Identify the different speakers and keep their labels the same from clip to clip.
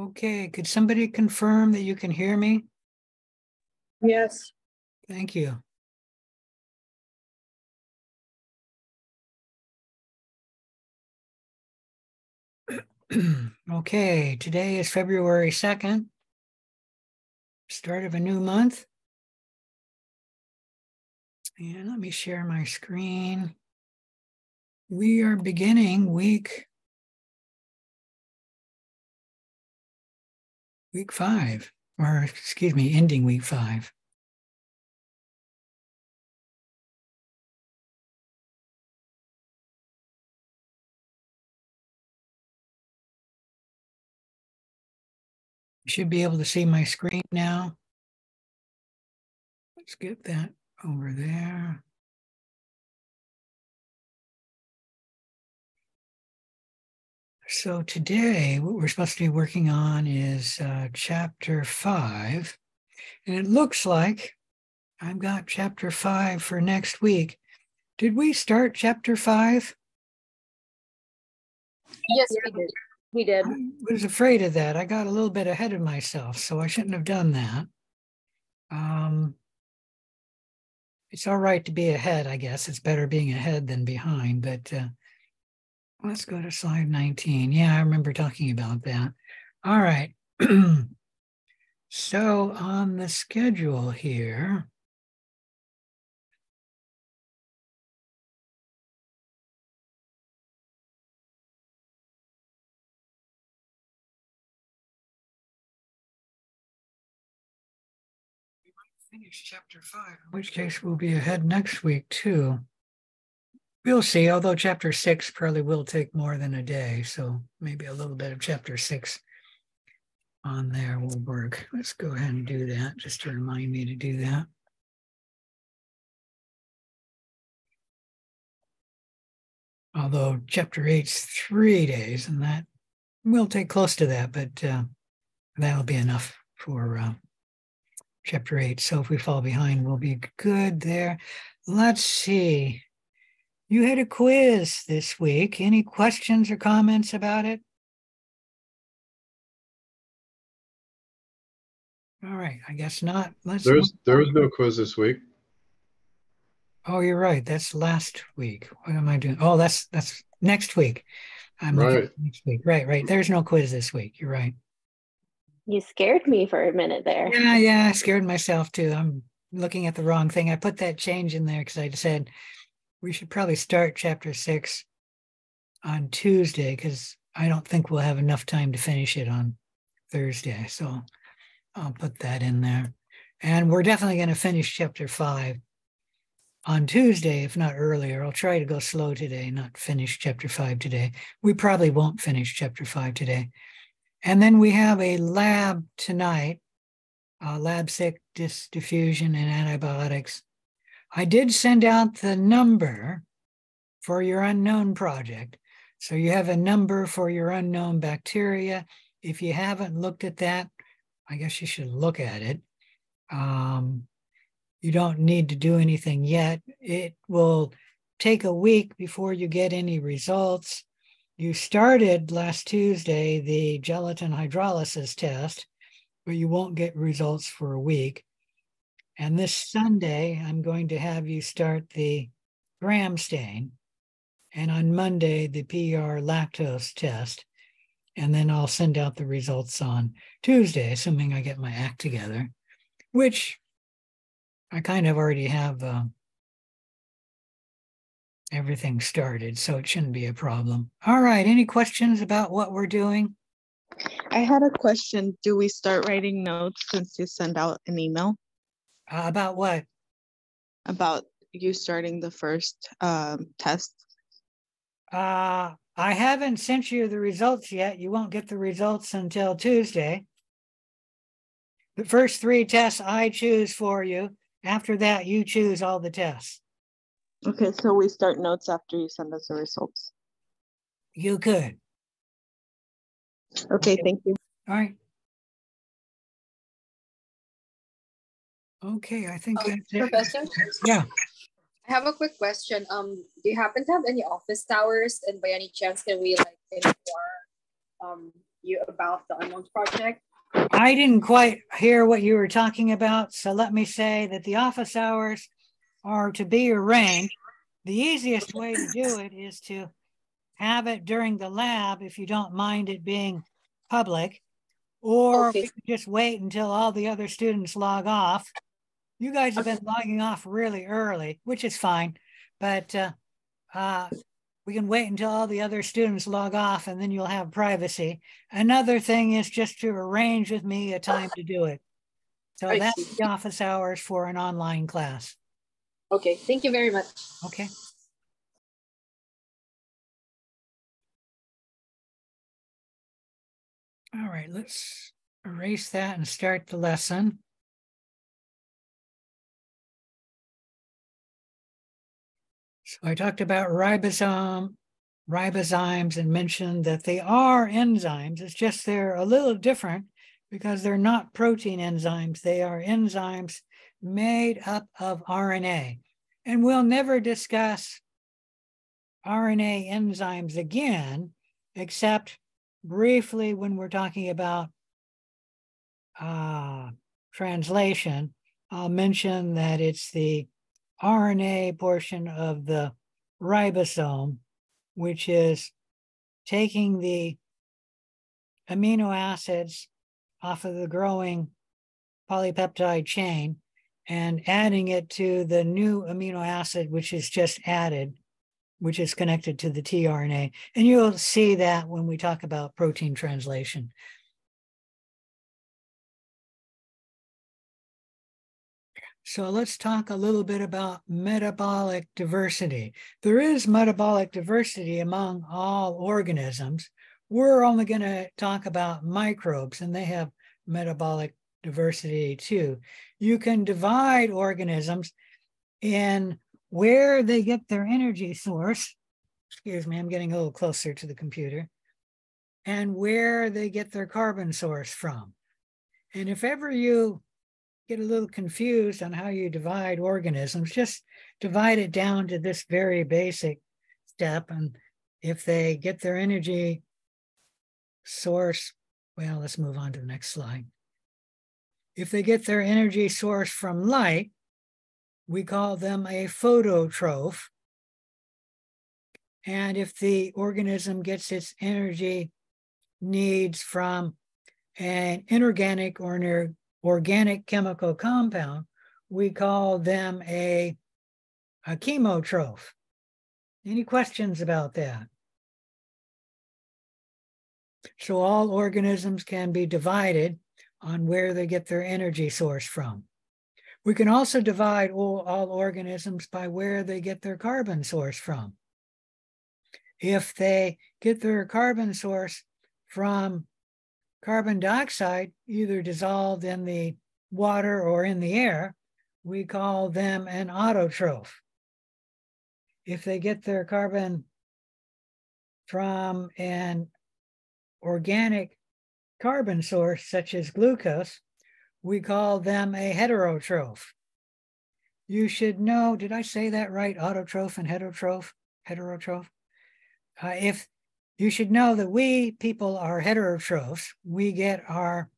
Speaker 1: Okay, could somebody confirm that you can hear me?
Speaker 2: Yes.
Speaker 1: Thank you. Okay, today is February 2nd, start of a new month. And let me share my screen. We are beginning week week five, or excuse me, ending week five. You should be able to see my screen now. Let's get that over there. So today, what we're supposed to be working on is uh, chapter five. And it looks like I've got chapter five for next week. Did we start chapter five?
Speaker 2: Yes, we did. We did.
Speaker 1: I was afraid of that. I got a little bit ahead of myself, so I shouldn't have done that. Um, it's all right to be ahead, I guess. It's better being ahead than behind, but uh, let's go to slide 19. Yeah, I remember talking about that. All right. so on the schedule here, we might finish chapter five, in which case we'll be ahead next week too. We'll see, although chapter six probably will take more than a day. So maybe a little bit of chapter six on there will work. Let's go ahead and do that just to remind me to do that. Although chapter eight's three days, and that will take close to that, but uh, that'll be enough for uh, chapter eight. So if we fall behind, we'll be good there. Let's see. You had a quiz this week. Any questions or comments about it? All right, I guess not. Let's.
Speaker 3: There's there was no quiz this week.
Speaker 1: Oh, you're right. That's last week. What am I doing? Oh, that's that's next week. I'm right. next week. Right, right. There's no quiz this week. You're right.
Speaker 2: You scared me for a minute there.
Speaker 1: Yeah, yeah, I scared myself too. I'm looking at the wrong thing. I put that change in there because I said we should probably start chapter six on Tuesday because I don't think we'll have enough time to finish it on Thursday. So I'll put that in there. And we're definitely going to finish chapter five on Tuesday, if not earlier. I'll try to go slow today, not finish chapter five today. We probably won't finish chapter five today. And then we have a lab tonight, uh, lab sick dis- diffusion and antibiotics. I did send out the number for your unknown project. So you have a number for your unknown bacteria. If you haven't looked at that, I guess you should look at it. Um, you don't need to do anything yet. It will take a week before you get any results you started last Tuesday the gelatin hydrolysis test, but you won't get results for a week. And this Sunday, I'm going to have you start the gram stain. And on Monday, the PR lactose test. And then I'll send out the results on Tuesday, assuming I get my act together, which I kind of already have uh, everything started, so it shouldn't be a problem. All right, any questions about what we're doing?
Speaker 4: I had a question. Do we start writing notes since you send out an email?
Speaker 1: Uh, about what?
Speaker 4: About you starting the first um, test.
Speaker 1: Uh, I haven't sent you the results yet. You won't get the results until Tuesday. The first three tests I choose for you. After that, you choose all the tests.
Speaker 4: Okay, so we start notes after you send us the results.
Speaker 1: You could.
Speaker 4: Okay, thank you.
Speaker 1: All right. Okay, I think
Speaker 5: um, Professor?
Speaker 1: Yeah.
Speaker 5: I have a quick question. Um, do you happen to have any office hours? And by any chance, can we like our um you about the unknown Project.
Speaker 1: I didn't quite hear what you were talking about, so let me say that the office hours are to be arranged. The easiest way to do it is to have it during the lab if you don't mind it being public, or
Speaker 5: Okay.
Speaker 1: just wait until all the other students log off. You guys have been logging off really early, which is fine, but uh, uh, we can wait until all the other students log off and then you'll have privacy. Another thing is just to arrange with me a time to do it. So
Speaker 5: I
Speaker 1: that's the office hours for an online class.
Speaker 5: Okay, thank you very much.
Speaker 1: Okay. All right, let's erase that and start the lesson. I talked about ribosome, ribozymes and mentioned that they are enzymes. It's just they're a little different because they're not protein enzymes. They are enzymes made up of RNA. And we'll never discuss RNA enzymes again, except briefly when we're talking about uh, translation. I'll mention that it's the RNA portion of the ribosome, which is taking the amino acids off of the growing polypeptide chain and adding it to the new amino acid, which is just added, which is connected to the tRNA. And you'll see that when we talk about protein translation. So let's talk a little bit about metabolic diversity. There is metabolic diversity among all organisms. We're only going to talk about microbes, and they have metabolic diversity too. You can divide organisms in where they get their energy source. Excuse me, I'm getting a little closer to the computer. And where they get their carbon source from. And if ever you get a little confused on how you divide organisms, just divide it down to this very basic step. And if they get their energy source, well, let's move on to the next slide. If they get their energy source from light, we call them a phototroph. And if the organism gets its energy needs from an inorganic or an organic chemical compound, we call them a, a chemotroph. Any questions about that? So all organisms can be divided on where they get their energy source from. We can also divide all, all organisms by where they get their carbon source from. If they get their carbon source from carbon dioxide, either dissolved in the water or in the air, we call them an autotroph. If they get their carbon from an organic carbon source, such as glucose, we call them a heterotroph. You should know, did I say that right? Autotroph and heterotroph? Heterotroph? Uh, if you should know that we people are heterotrophs, we get our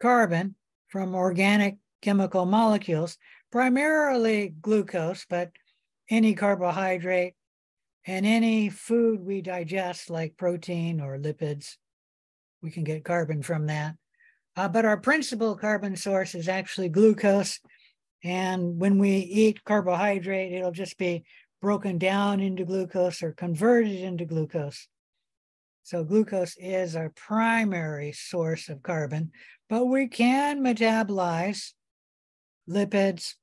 Speaker 1: carbon from organic chemical molecules, primarily glucose, but any carbohydrate and any food we digest, like protein or lipids, we can get carbon from that. Uh, but our principal carbon source is actually glucose. And when we eat carbohydrate, it'll just be broken down into glucose or converted into glucose. So glucose is our primary source of carbon, but we can metabolize lipids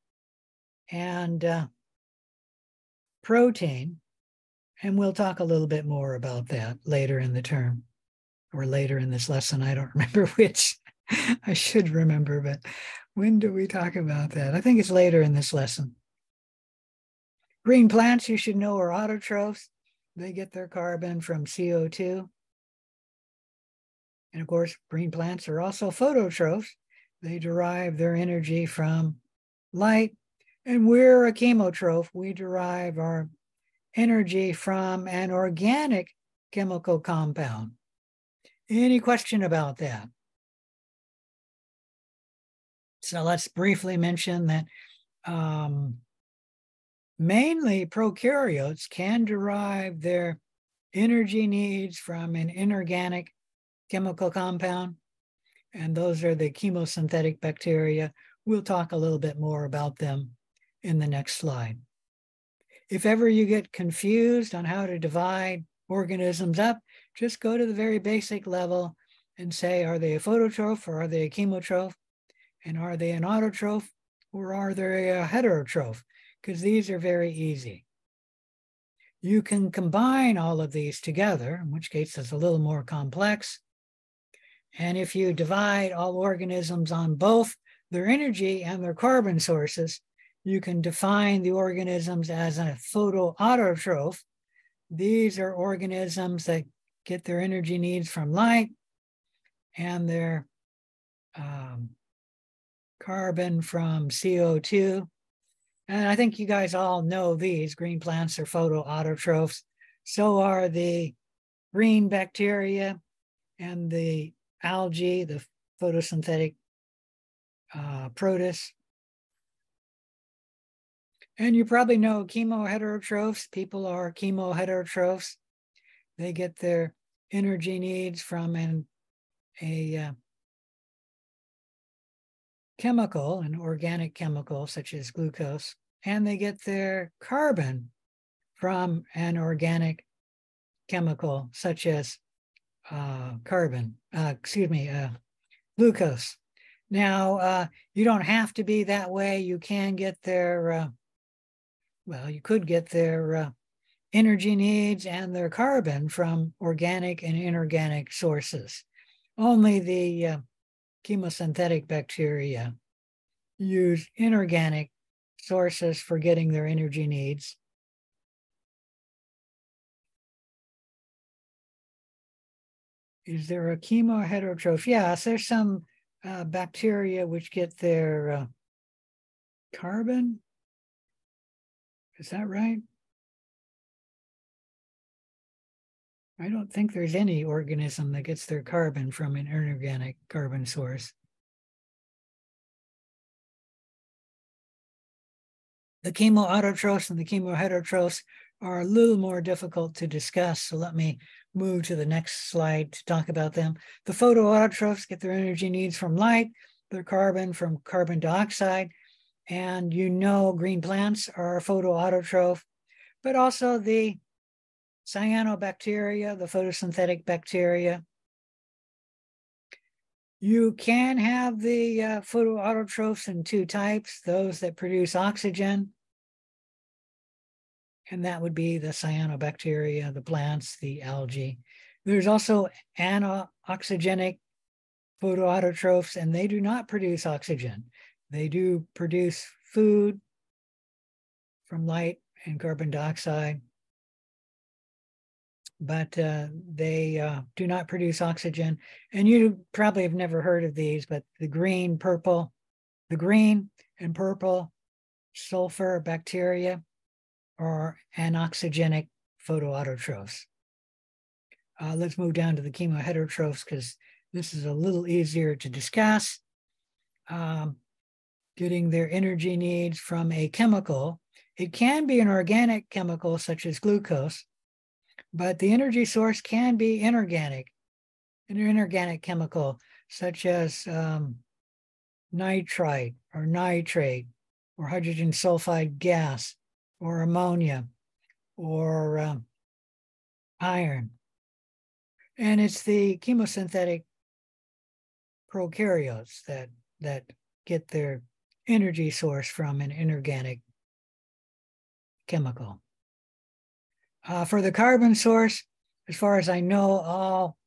Speaker 1: and uh, protein. And we'll talk a little bit more about that later in the term or later in this lesson. I don't remember which. I should remember, but when do we talk about that? I think it's later in this lesson. Green plants, you should know, are autotrophs. They get their carbon from CO2. And of course, green plants are also phototrophs. They derive their energy from light. And we're a chemotroph. We derive our energy from an organic chemical compound. Any question about that? So let's briefly mention that um, mainly prokaryotes can derive their energy needs from an inorganic chemical compound, and those are the chemosynthetic bacteria. We'll talk a little bit more about them in the next slide. If ever you get confused on how to divide organisms up, just go to the very basic level and say, are they a phototroph or are they a chemotroph? And are they an autotroph or are they a heterotroph? Because these are very easy. You can combine all of these together, in which case it's a little more complex. And if you divide all organisms on both their energy and their carbon sources, you can define the organisms as a photoautotroph. These are organisms that get their energy needs from light and their um, carbon from CO2. And I think you guys all know these green plants are photoautotrophs. So are the green bacteria and the algae, the photosynthetic uh, protists. And you probably know chemoheterotrophs. People are chemoheterotrophs. They get their energy needs from an, a uh, chemical, an organic chemical such as glucose, and they get their carbon from an organic chemical such as uh, carbon, uh, excuse me, uh, glucose. Now, uh, you don't have to be that way. You can get their, uh, well, you could get their uh, energy needs and their carbon from organic and inorganic sources. Only the chemosynthetic bacteria use inorganic sources for getting their energy needs. Is there a chemo chemoheterotroph? Yes, there's some uh, bacteria which get their uh, carbon. Is that right? I don't think there's any organism that gets their carbon from an inorganic carbon source. The chemoautotrophs and the chemoheterotrophs are a little more difficult to discuss. So let me move to the next slide to talk about them. The photoautotrophs get their energy needs from light, their carbon from carbon dioxide. And you know green plants are photoautotroph, but also the cyanobacteria, the photosynthetic bacteria. You can have the uh, photoautotrophs in two types, those that produce oxygen, and that would be the cyanobacteria, the plants, the algae. There's also anoxygenic photoautotrophs, and they do not produce oxygen. They do produce food from light and carbon dioxide but uh, they uh, do not produce oxygen. And you probably have never heard of these, but the green, purple, the green and purple sulfur bacteria are anoxygenic photoautotrophs. Uh, let's move down to the chemoheterotrophs because this is a little easier to discuss. Um, getting their energy needs from a chemical. It can be an organic chemical such as glucose, but the energy source can be inorganic, an inorganic chemical such as um, nitrite or nitrate or hydrogen sulfide gas or ammonia or um, iron. And it's the chemosynthetic prokaryotes that, that get their energy source from an inorganic chemical. Uh, for the carbon source, as far as I know, all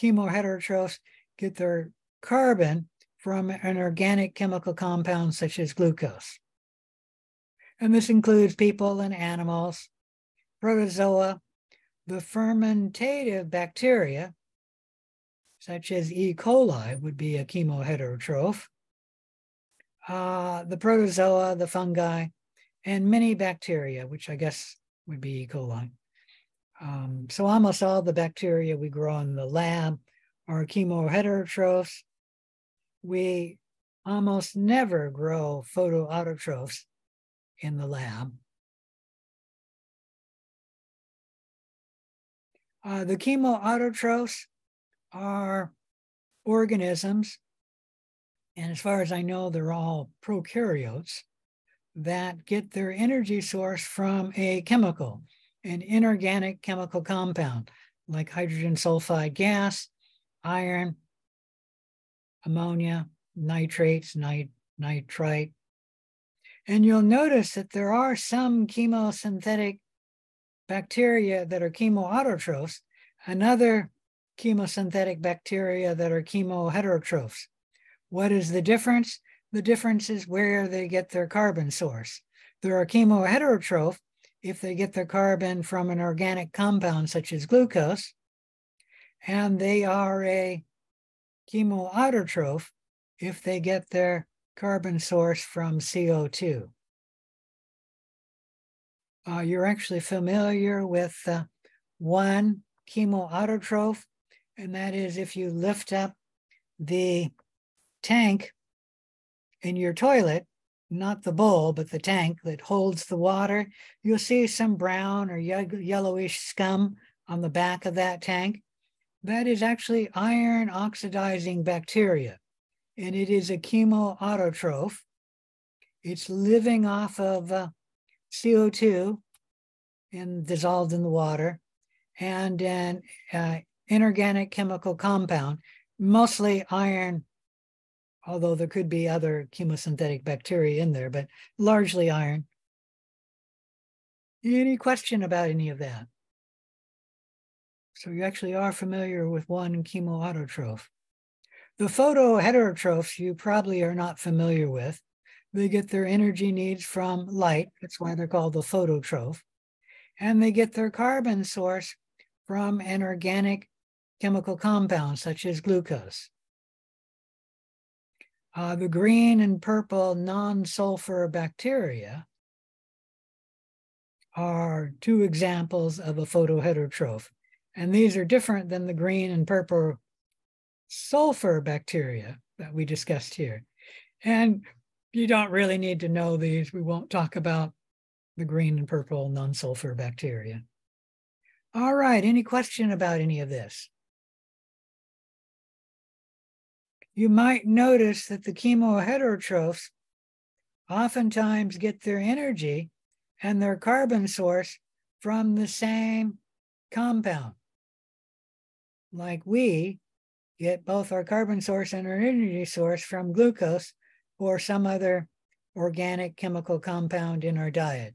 Speaker 1: chemoheterotrophs get their carbon from an organic chemical compound such as glucose. And this includes people and animals, protozoa, the fermentative bacteria, such as E. coli, would be a chemoheterotroph, uh, the protozoa, the fungi, and many bacteria, which I guess would be E. coli. Um, so almost all the bacteria we grow in the lab are chemoheterotrophs. We almost never grow photoautotrophs in the lab. Uh, the chemoautotrophs are organisms, and as far as I know, they're all prokaryotes that get their energy source from a chemical, an inorganic chemical compound like hydrogen sulfide gas, iron, ammonia, nitrates, nit- nitrite. And you'll notice that there are some chemosynthetic bacteria that are chemoautotrophs, another chemosynthetic bacteria that are chemoheterotrophs. What is the difference? The difference is where they get their carbon source. They're a chemoheterotroph if they get their carbon from an organic compound such as glucose, and they are a chemoautotroph if they get their carbon source from CO2. Uh, you're actually familiar with uh, one chemoautotroph, and that is if you lift up the tank in your toilet, not the bowl, but the tank that holds the water, you'll see some brown or ye- yellowish scum on the back of that tank. That is actually iron oxidizing bacteria, and it is a chemoautotroph. It's living off of uh, CO2 and dissolved in the water and an uh, inorganic chemical compound, mostly iron, although there could be other chemosynthetic bacteria in there, but largely iron. Any question about any of that? So you actually are familiar with one chemoautotroph. The photoheterotrophs you probably are not familiar with. They get their energy needs from light. That's why they're called the phototroph. And they get their carbon source from an organic chemical compound such as glucose. Uh, the green and purple non-sulfur bacteria are two examples of a photoheterotroph. And these are different than the green and purple sulfur bacteria that we discussed here. And you don't really need to know these. We won't talk about the green and purple non-sulfur bacteria. All right, any question about any of this? You might notice that the chemoheterotrophs oftentimes get their energy and their carbon source from the same compound. Like we get both our carbon source and our energy source from glucose or some other organic chemical compound in our diet.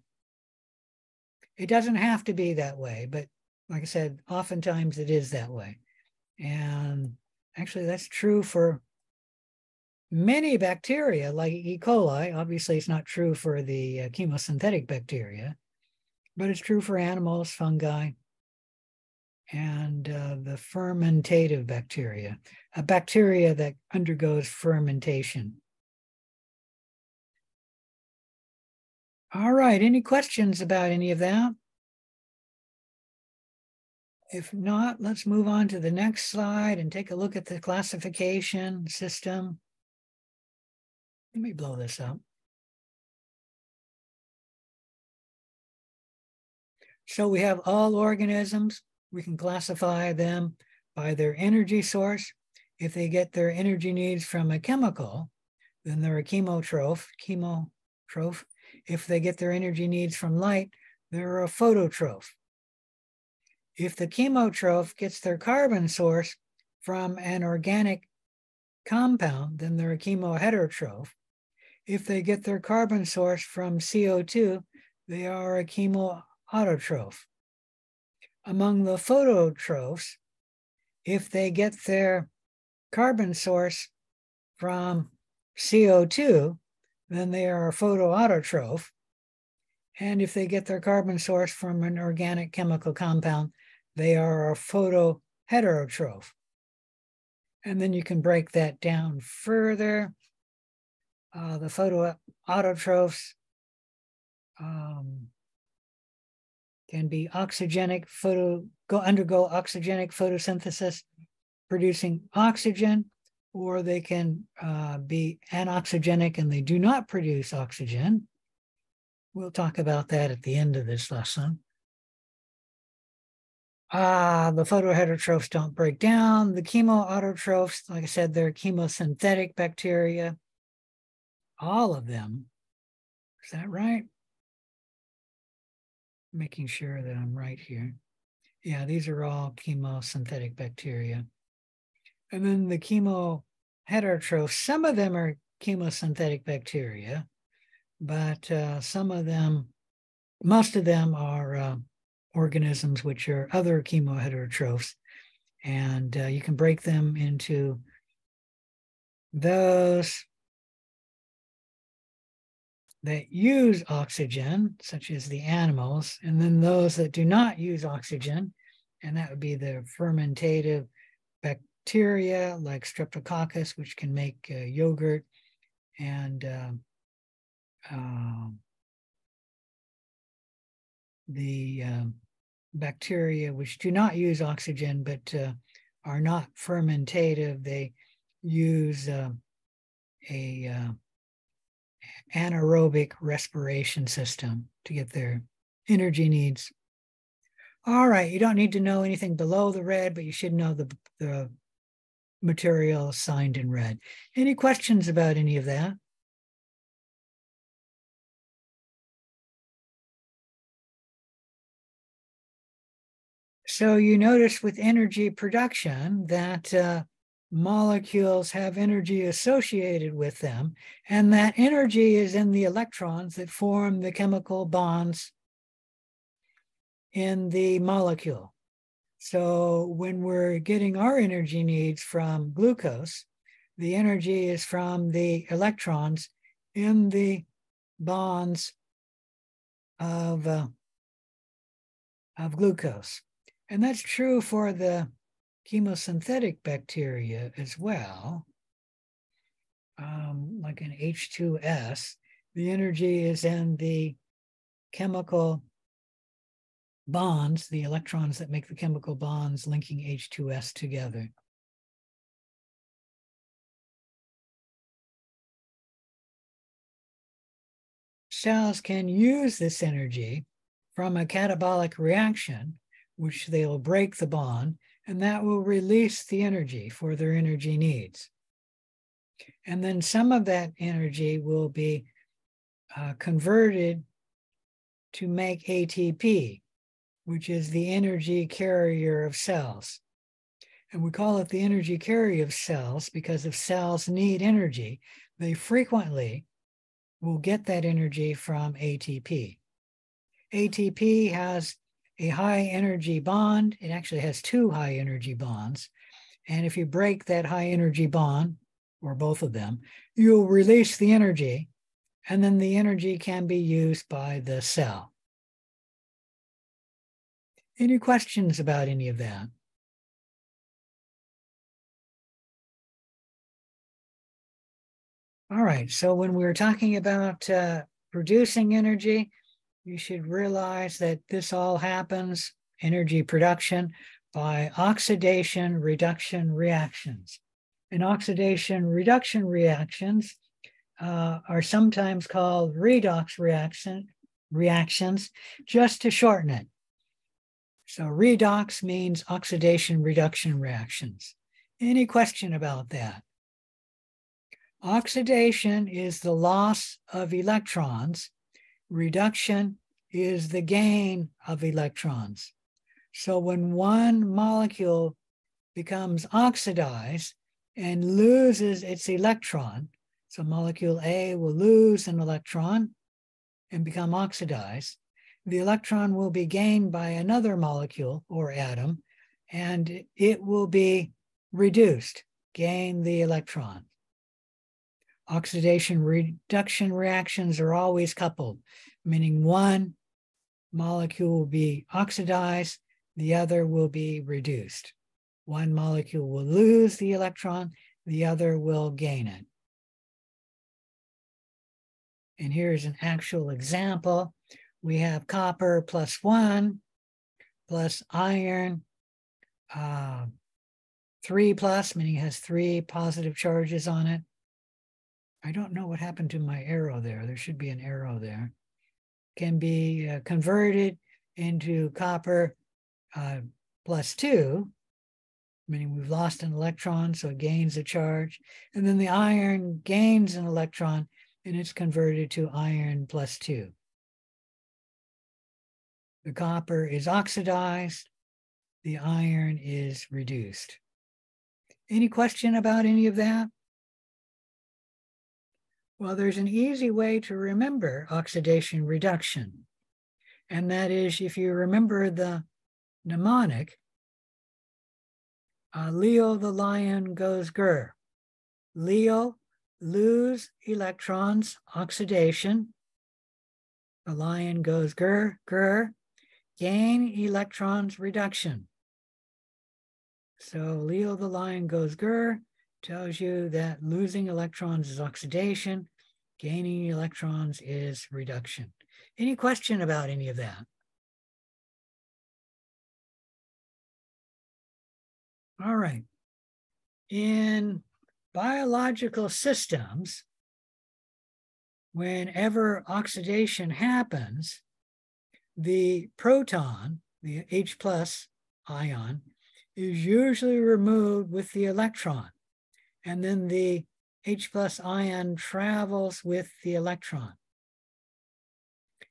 Speaker 1: It doesn't have to be that way, but like I said, oftentimes it is that way. And actually, that's true for many bacteria like E. coli. Obviously, it's not true for the uh, chemosynthetic bacteria, but it's true for animals, fungi, and uh, the fermentative bacteria, a bacteria that undergoes fermentation. All right, any questions about any of that? If not, let's move on to the next slide and take a look at the classification system. Let me blow this up. So we have all organisms. We can classify them by their energy source. If they get their energy needs from a chemical, then they're a chemotroph, chemotroph. If they get their energy needs from light, they're a phototroph. If the chemotroph gets their carbon source from an organic compound, then they're a chemoheterotroph. If they get their carbon source from CO2, they are a chemoautotroph. Among the phototrophs, if they get their carbon source from CO2, then they are a photoautotroph. And if they get their carbon source from an organic chemical compound, they are a photoheterotroph. And then you can break that down further. Uh, the photoautotrophs um, can be oxygenic photo, go undergo oxygenic photosynthesis producing oxygen, or they can uh, be anoxygenic and they do not produce oxygen. We'll talk about that at the end of this lesson. Ah, the photoheterotrophs don't break down. The chemoautotrophs, like I said, they're chemosynthetic bacteria. All of them. Is that right? Making sure that I'm right here. Yeah, these are all chemosynthetic bacteria. And then the chemoheterotrophs, some of them are chemosynthetic bacteria, but uh, some of them, most of them are uh, organisms which are other chemoheterotrophs. And uh, you can break them into those that use oxygen, such as the animals, and then those that do not use oxygen, and that would be the fermentative bacteria like Streptococcus, which can make uh, yogurt, and uh, the um, bacteria which do not use oxygen but uh, are not fermentative. They use a uh, anaerobic respiration system to get their energy needs. All right, you don't need to know anything below the red, but you should know the, the material signed in red. Any questions about any of that? So you notice with energy production that uh, molecules have energy associated with them, and that energy is in the electrons that form the chemical bonds in the molecule. So when we're getting our energy needs from glucose, the energy is from the electrons in the bonds of, uh, of glucose. And that's true for the chemosynthetic bacteria as well. Um, like an H2S, the energy is in the chemical bonds, the electrons that make the chemical bonds linking H2S together. Cells can use this energy from a catabolic reaction, which they'll break the bond, and that will release the energy for their energy needs. And then some of that energy will be uh, converted to make ATP, which is the energy carrier of cells. And we call it the energy carrier of cells because if cells need energy, they frequently will get that energy from ATP. ATP has a high energy bond. It actually has two high energy bonds. And if you break that high energy bond, or both of them, you'll release the energy, and then the energy can be used by the cell. Any questions about any of that? All right, so when we are talking about uh, producing energy, you should realize that this all happens, energy production, by oxidation reduction reactions. And oxidation reduction reactions uh, are sometimes called redox reaction, reactions, just to shorten it. So redox means oxidation reduction reactions. Any question about that? Oxidation is the loss of electrons. Reduction is the gain of electrons. So when one molecule becomes oxidized and loses its electron, so molecule A will lose an electron and become oxidized the electron will be gained by another molecule or atom, and it will be reduced, gain the electron. Oxidation reduction reactions are always coupled, meaning one molecule will be oxidized, the other will be reduced. One molecule will lose the electron, the other will gain it. And here's an actual example we have copper plus one plus iron uh, three plus, meaning it has three positive charges on it. I don't know what happened to my arrow there. There should be an arrow there. Can be uh, converted into copper uh, plus two, meaning we've lost an electron, so it gains a charge. And then the iron gains an electron and it's converted to iron plus two. The copper is oxidized, the iron is reduced. Any question about any of that? Well, there's an easy way to remember oxidation reduction. And that is if you remember the mnemonic, uh, Leo the lion goes grr. Leo, lose electrons, oxidation. The lion goes grr, grr, gain electrons, reduction. So Leo the lion goes grr, tells you that losing electrons is oxidation, gaining electrons is reduction. Any question about any of that? All right. In biological systems, whenever oxidation happens, the proton, the H plus ion, is usually removed with the electron. And then the H plus ion travels with the electron.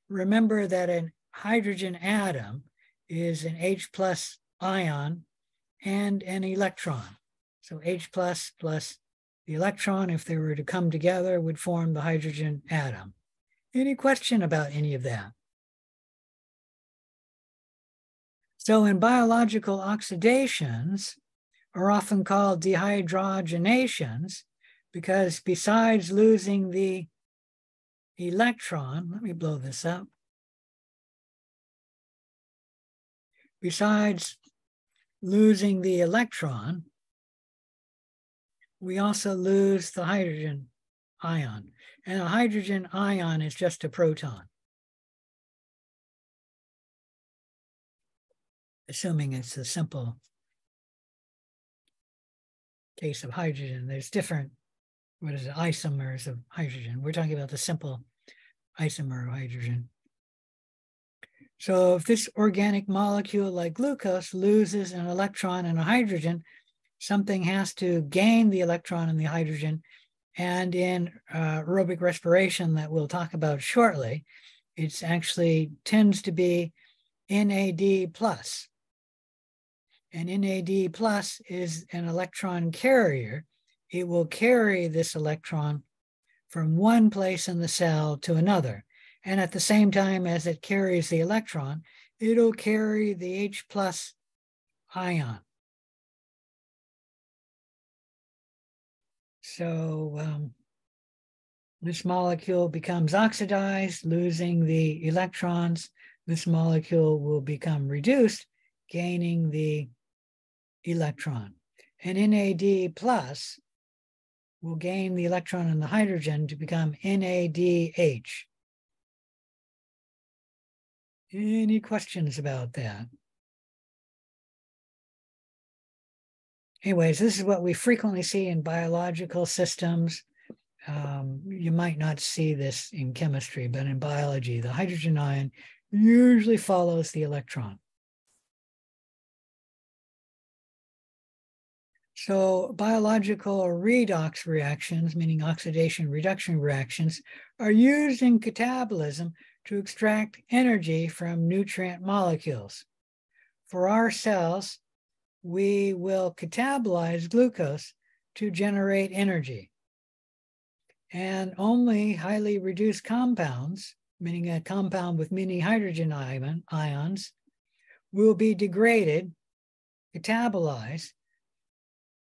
Speaker 1: Remember that a hydrogen atom is an H plus ion and an electron. So H plus plus the electron, if they were to come together, would form the hydrogen atom. Any question about any of that? So in biological oxidations are often called dehydrogenations because besides losing the electron, let me blow this up. Besides losing the electron, we also lose the hydrogen ion. And a hydrogen ion is just a proton. Assuming it's a simple case of hydrogen, there's different, what is it, isomers of hydrogen. We're talking about the simple isomer of hydrogen. So if this organic molecule like glucose loses an electron and a hydrogen, something has to gain the electron and the hydrogen. And in uh, aerobic respiration that we'll talk about shortly, it's actually tends to be NAD plus. And NAD plus is an electron carrier. It will carry this electron from one place in the cell to another. And at the same time as it carries the electron, it'll carry the H plus ion. So um, this molecule becomes oxidized, losing the electrons. This molecule will become reduced, gaining the electron. And NAD plus will gain the electron and the hydrogen to become NADH. Any questions about that? anyways, this is what we frequently see in biological systems. Um, you might not see this in chemistry, but in biology, the hydrogen ion usually follows the electron. So biological redox reactions, meaning oxidation reduction reactions, are used in catabolism to extract energy from nutrient molecules. For our cells, we will catabolize glucose to generate energy. And only highly reduced compounds, meaning a compound with many hydrogen ion, ions, will be degraded, catabolized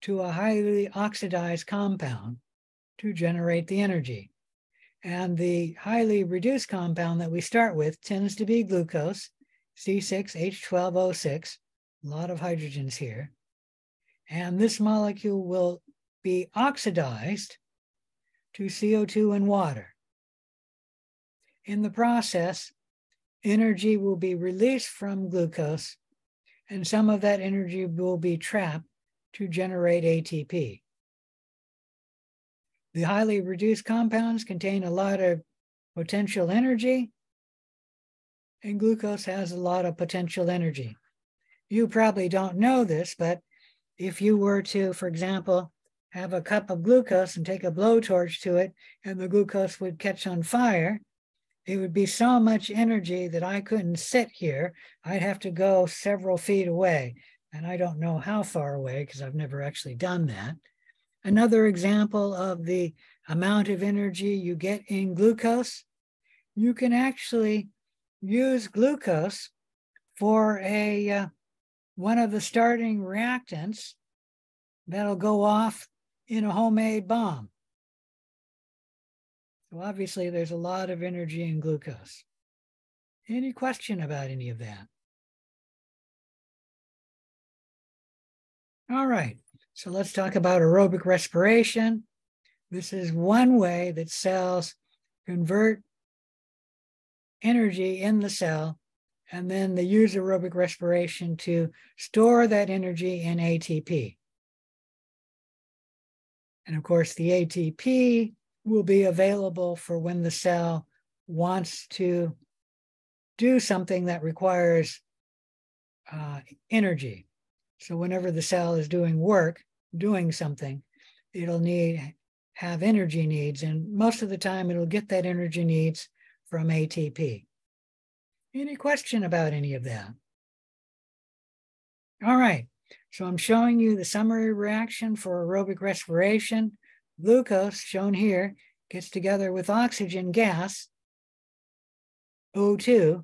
Speaker 1: to a highly oxidized compound to generate the energy. And the highly reduced compound that we start with tends to be glucose, C6H12O6, a lot of hydrogens here. And this molecule will be oxidized to CO2 and water. In the process, energy will be released from glucose, and some of that energy will be trapped to generate ATP. The highly reduced compounds contain a lot of potential energy, and glucose has a lot of potential energy. You probably don't know this, but if you were to, for example, have a cup of glucose and take a blowtorch to it, and the glucose would catch on fire, it would be so much energy that I couldn't sit here. I'd have to go several feet away. And I don't know how far away because I've never actually done that. Another example of the amount of energy you get in glucose, you can actually use glucose for a uh, one of the starting reactants that'll go off in a homemade bomb. So obviously there's a lot of energy in glucose. Any question about any of that? All right, so let's talk about aerobic respiration. This is one way that cells convert energy in the cell, and then they use aerobic respiration to store that energy in ATP. And of course, the ATP will be available for when the cell wants to do something that requires uh, energy. So whenever the cell is doing work, doing something, it'll need have energy needs, and most of the time it'll get that energy needs from ATP. Any question about any of that? All right, so I'm showing you the summary reaction for aerobic respiration. Glucose, shown here, gets together with oxygen gas, O2,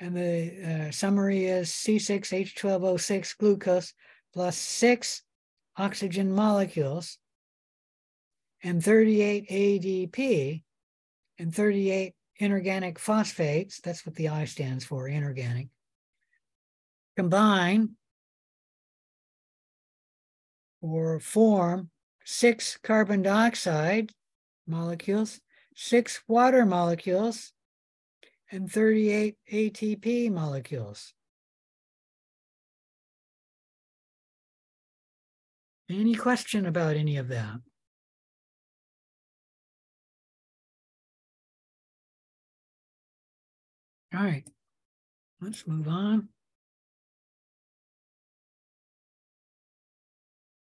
Speaker 1: and the uh, summary is C6H12O6 glucose plus six oxygen molecules and 38 ADP and 38 inorganic phosphates, that's what the I stands for, inorganic, combine or form six carbon dioxide molecules, six water molecules, and 38 ATP molecules. Any question about any of that? All right, let's move on.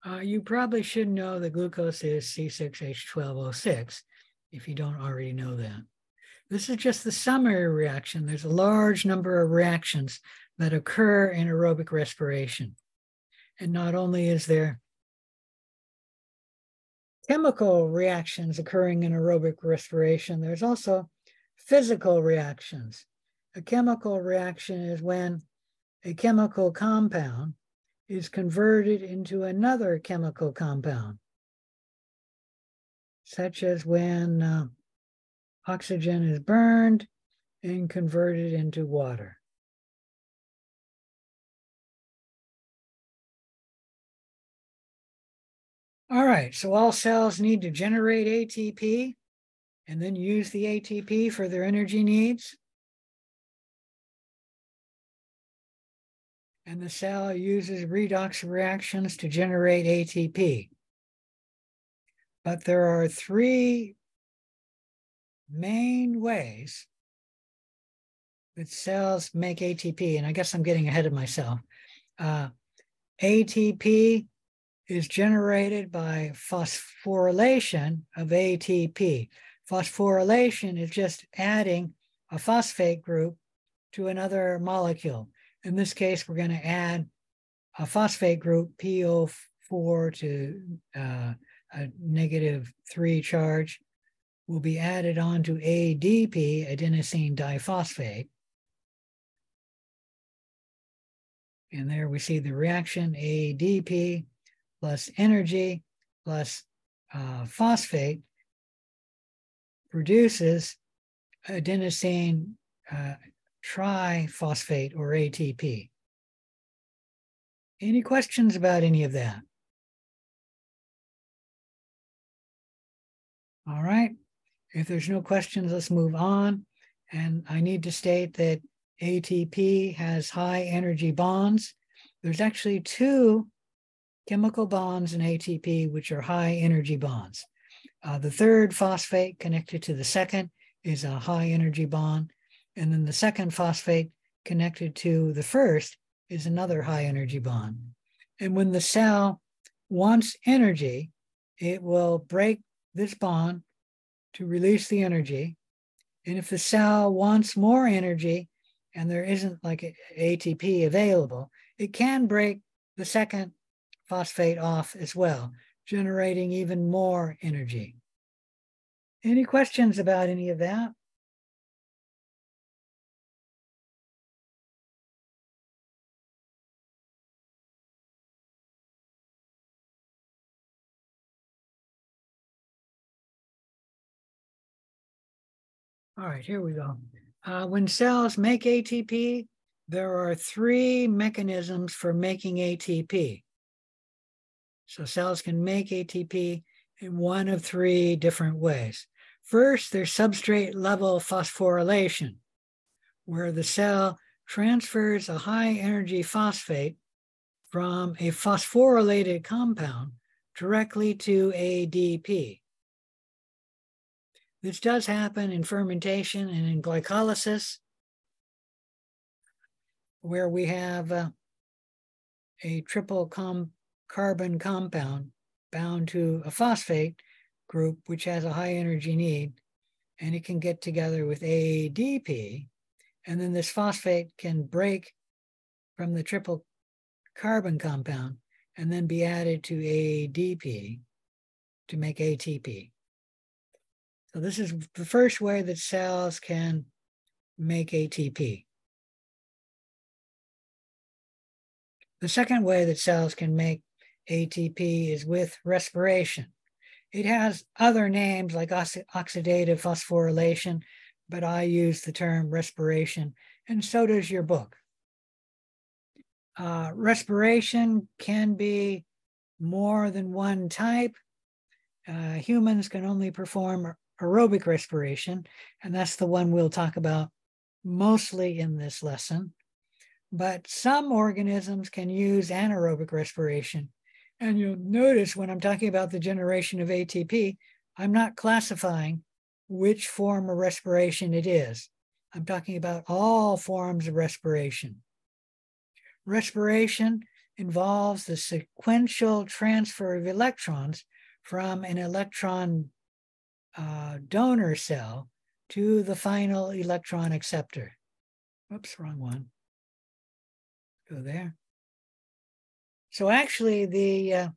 Speaker 1: Uh, you probably should know that glucose is C6H12O6 if you don't already know that. This is just the summary reaction. There's a large number of reactions that occur in aerobic respiration. And not only is there chemical reactions occurring in aerobic respiration, there's also physical reactions. A chemical reaction is when a chemical compound is converted into another chemical compound, such as when uh, oxygen is burned and converted into water. All right, so all cells need to generate ATP and then use the ATP for their energy needs. and the cell uses redox reactions to generate ATP. But there are three main ways that cells make ATP, and I guess I'm getting ahead of myself. Uh, ATP is generated by phosphorylation of ATP. Phosphorylation is just adding a phosphate group to another molecule. In this case, we're going to add a phosphate group, PO4 to uh, a negative three charge, will be added on to ADP, adenosine diphosphate. And there we see the reaction ADP plus energy plus uh, phosphate produces adenosine uh, triphosphate or ATP. Any questions about any of that? All right. If there's no questions, let's move on. And I need to state that ATP has high energy bonds. There's actually two chemical bonds in ATP, which are high energy bonds. Uh, the third phosphate connected to the second is a high energy bond. And then the second phosphate connected to the first is another high energy bond. And when the cell wants energy, it will break this bond to release the energy. And if the cell wants more energy and there isn't like ATP available, it can break the second phosphate off as well, generating even more energy. Any questions about any of that? All right, here we go. Uh, when cells make ATP, there are three mechanisms for making ATP. So cells can make ATP in one of three different ways. First, there's substrate level phosphorylation, where the cell transfers a high energy phosphate from a phosphorylated compound directly to ADP. This does happen in fermentation and in glycolysis, where we have uh, a triple com- carbon compound bound to a phosphate group, which has a high energy need, and it can get together with ADP. And then this phosphate can break from the triple carbon compound and then be added to ADP to make ATP. So this is the first way that cells can make ATP. The second way that cells can make ATP is with respiration. It has other names like oxidative phosphorylation, but I use the term respiration, and so does your book. Uh, respiration can be more than one type. Uh, humans can only perform aerobic respiration, and that's the one we'll talk about mostly in this lesson. But some organisms can use anaerobic respiration. And you'll notice when I'm talking about the generation of ATP, I'm not classifying which form of respiration it is. I'm talking about all forms of respiration. Respiration involves the sequential transfer of electrons from an electron uh, donor cell to the final electron acceptor. Oops, wrong one. Go there. So actually, the uh,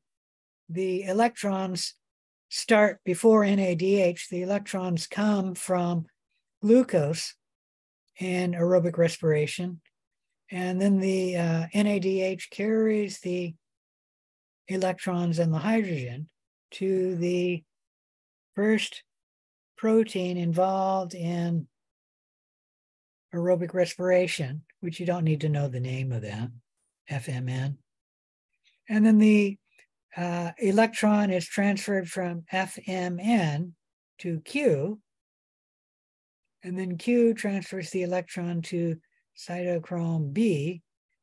Speaker 1: the electrons start before NADH. The electrons come from glucose in aerobic respiration, and then the uh, NADH carries the electrons and the hydrogen to the first protein involved in aerobic respiration, which you don't need to know the name of that, FMN. And then the uh, electron is transferred from FMN to Q. And then Q transfers the electron to cytochrome B.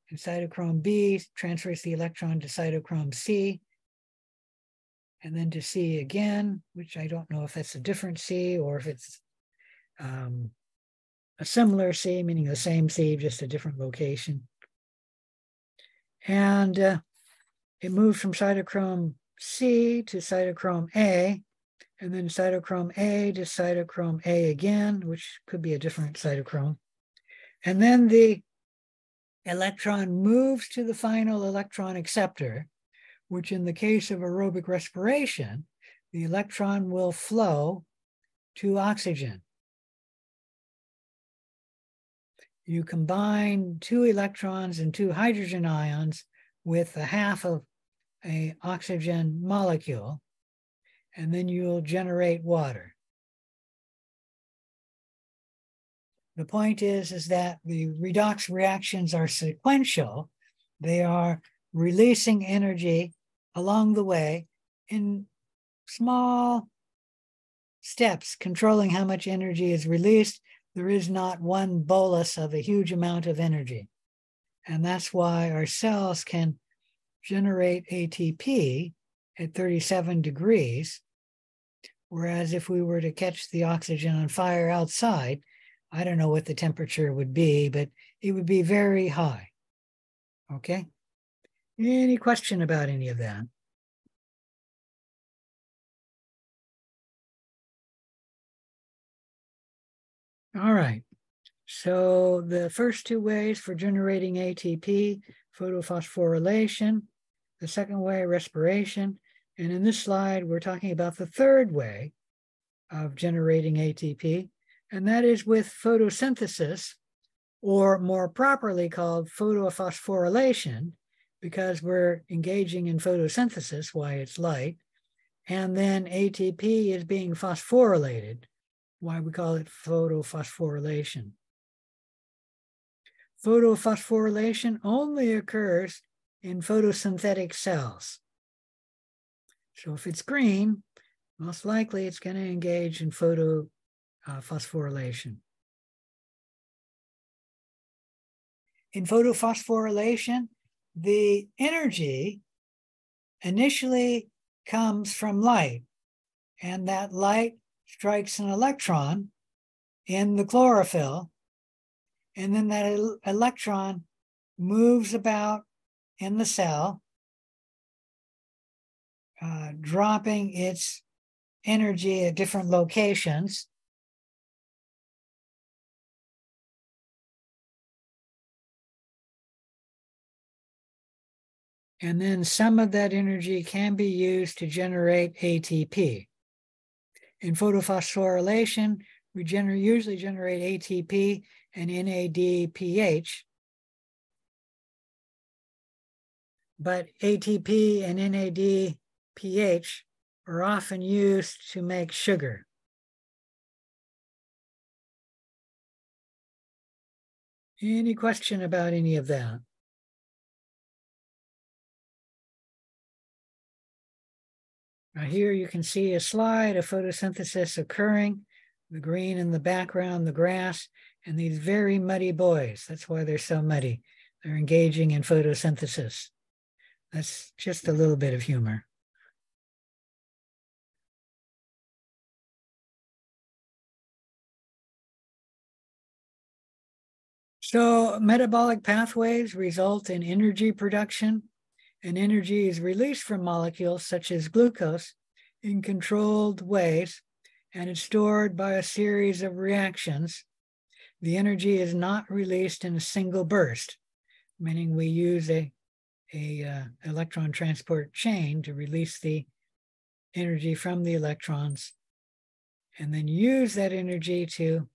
Speaker 1: And cytochrome B transfers the electron to cytochrome C. And then to C again, which I don't know if that's a different C or if it's um, a similar C, meaning the same C, just a different location. And uh, it moves from cytochrome C to cytochrome A, and then cytochrome A to cytochrome A again, which could be a different cytochrome. And then the electron moves to the final electron acceptor, which in the case of aerobic respiration, the electron will flow to oxygen. You combine two electrons and two hydrogen ions with a half of a oxygen molecule, and then you'll generate water. The point is, is that the redox reactions are sequential. They are releasing energy along the way in small steps, controlling how much energy is released. There is not one bolus of a huge amount of energy. And that's why our cells can generate ATP at 37 degrees. Whereas if we were to catch the oxygen on fire outside, I don't know what the temperature would be, but it would be very high. Okay. Any question about any of that? All right. So the first two ways for generating ATP, photophosphorylation, the second way, respiration. And in this slide, we're talking about the third way of generating ATP, and that is with photosynthesis, or more properly called photophosphorylation, because we're engaging in photosynthesis, why it's light, and then ATP is being phosphorylated, why we call it photophosphorylation. Photophosphorylation only occurs in photosynthetic cells. So if it's green, most likely it's going to engage in photophosphorylation. Uh, in photophosphorylation, the energy initially comes from light, and that light strikes an electron in the chlorophyll, and then that el- electron moves about in the cell, uh, dropping its energy at different locations. And then some of that energy can be used to generate ATP. In photophosphorylation, we gener- usually generate ATP and NADPH. But ATP and NADPH are often used to make sugar. Any question about any of that? Now here you can see a slide of photosynthesis occurring, the green in the background, the grass, and these very muddy boys. That's why they're so muddy. They're engaging in photosynthesis. That's just a little bit of humor. So metabolic pathways result in energy production and energy is released from molecules such as glucose in controlled ways and it's stored by a series of reactions. The energy is not released in a single burst, meaning we use a, a uh, electron transport chain to release the energy from the electrons and then use that energy to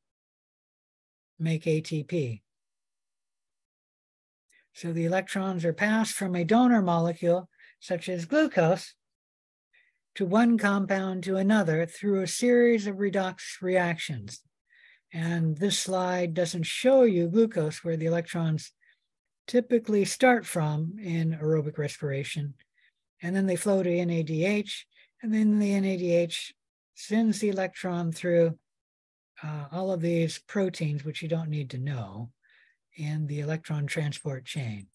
Speaker 1: make ATP. So the electrons are passed from a donor molecule, such as glucose, to one compound to another through a series of redox reactions. And this slide doesn't show you glucose, where the electrons typically start from in aerobic respiration. And then they flow to NADH, and then the NADH sends the electron through uh, all of these proteins, which you don't need to know in the electron transport chain.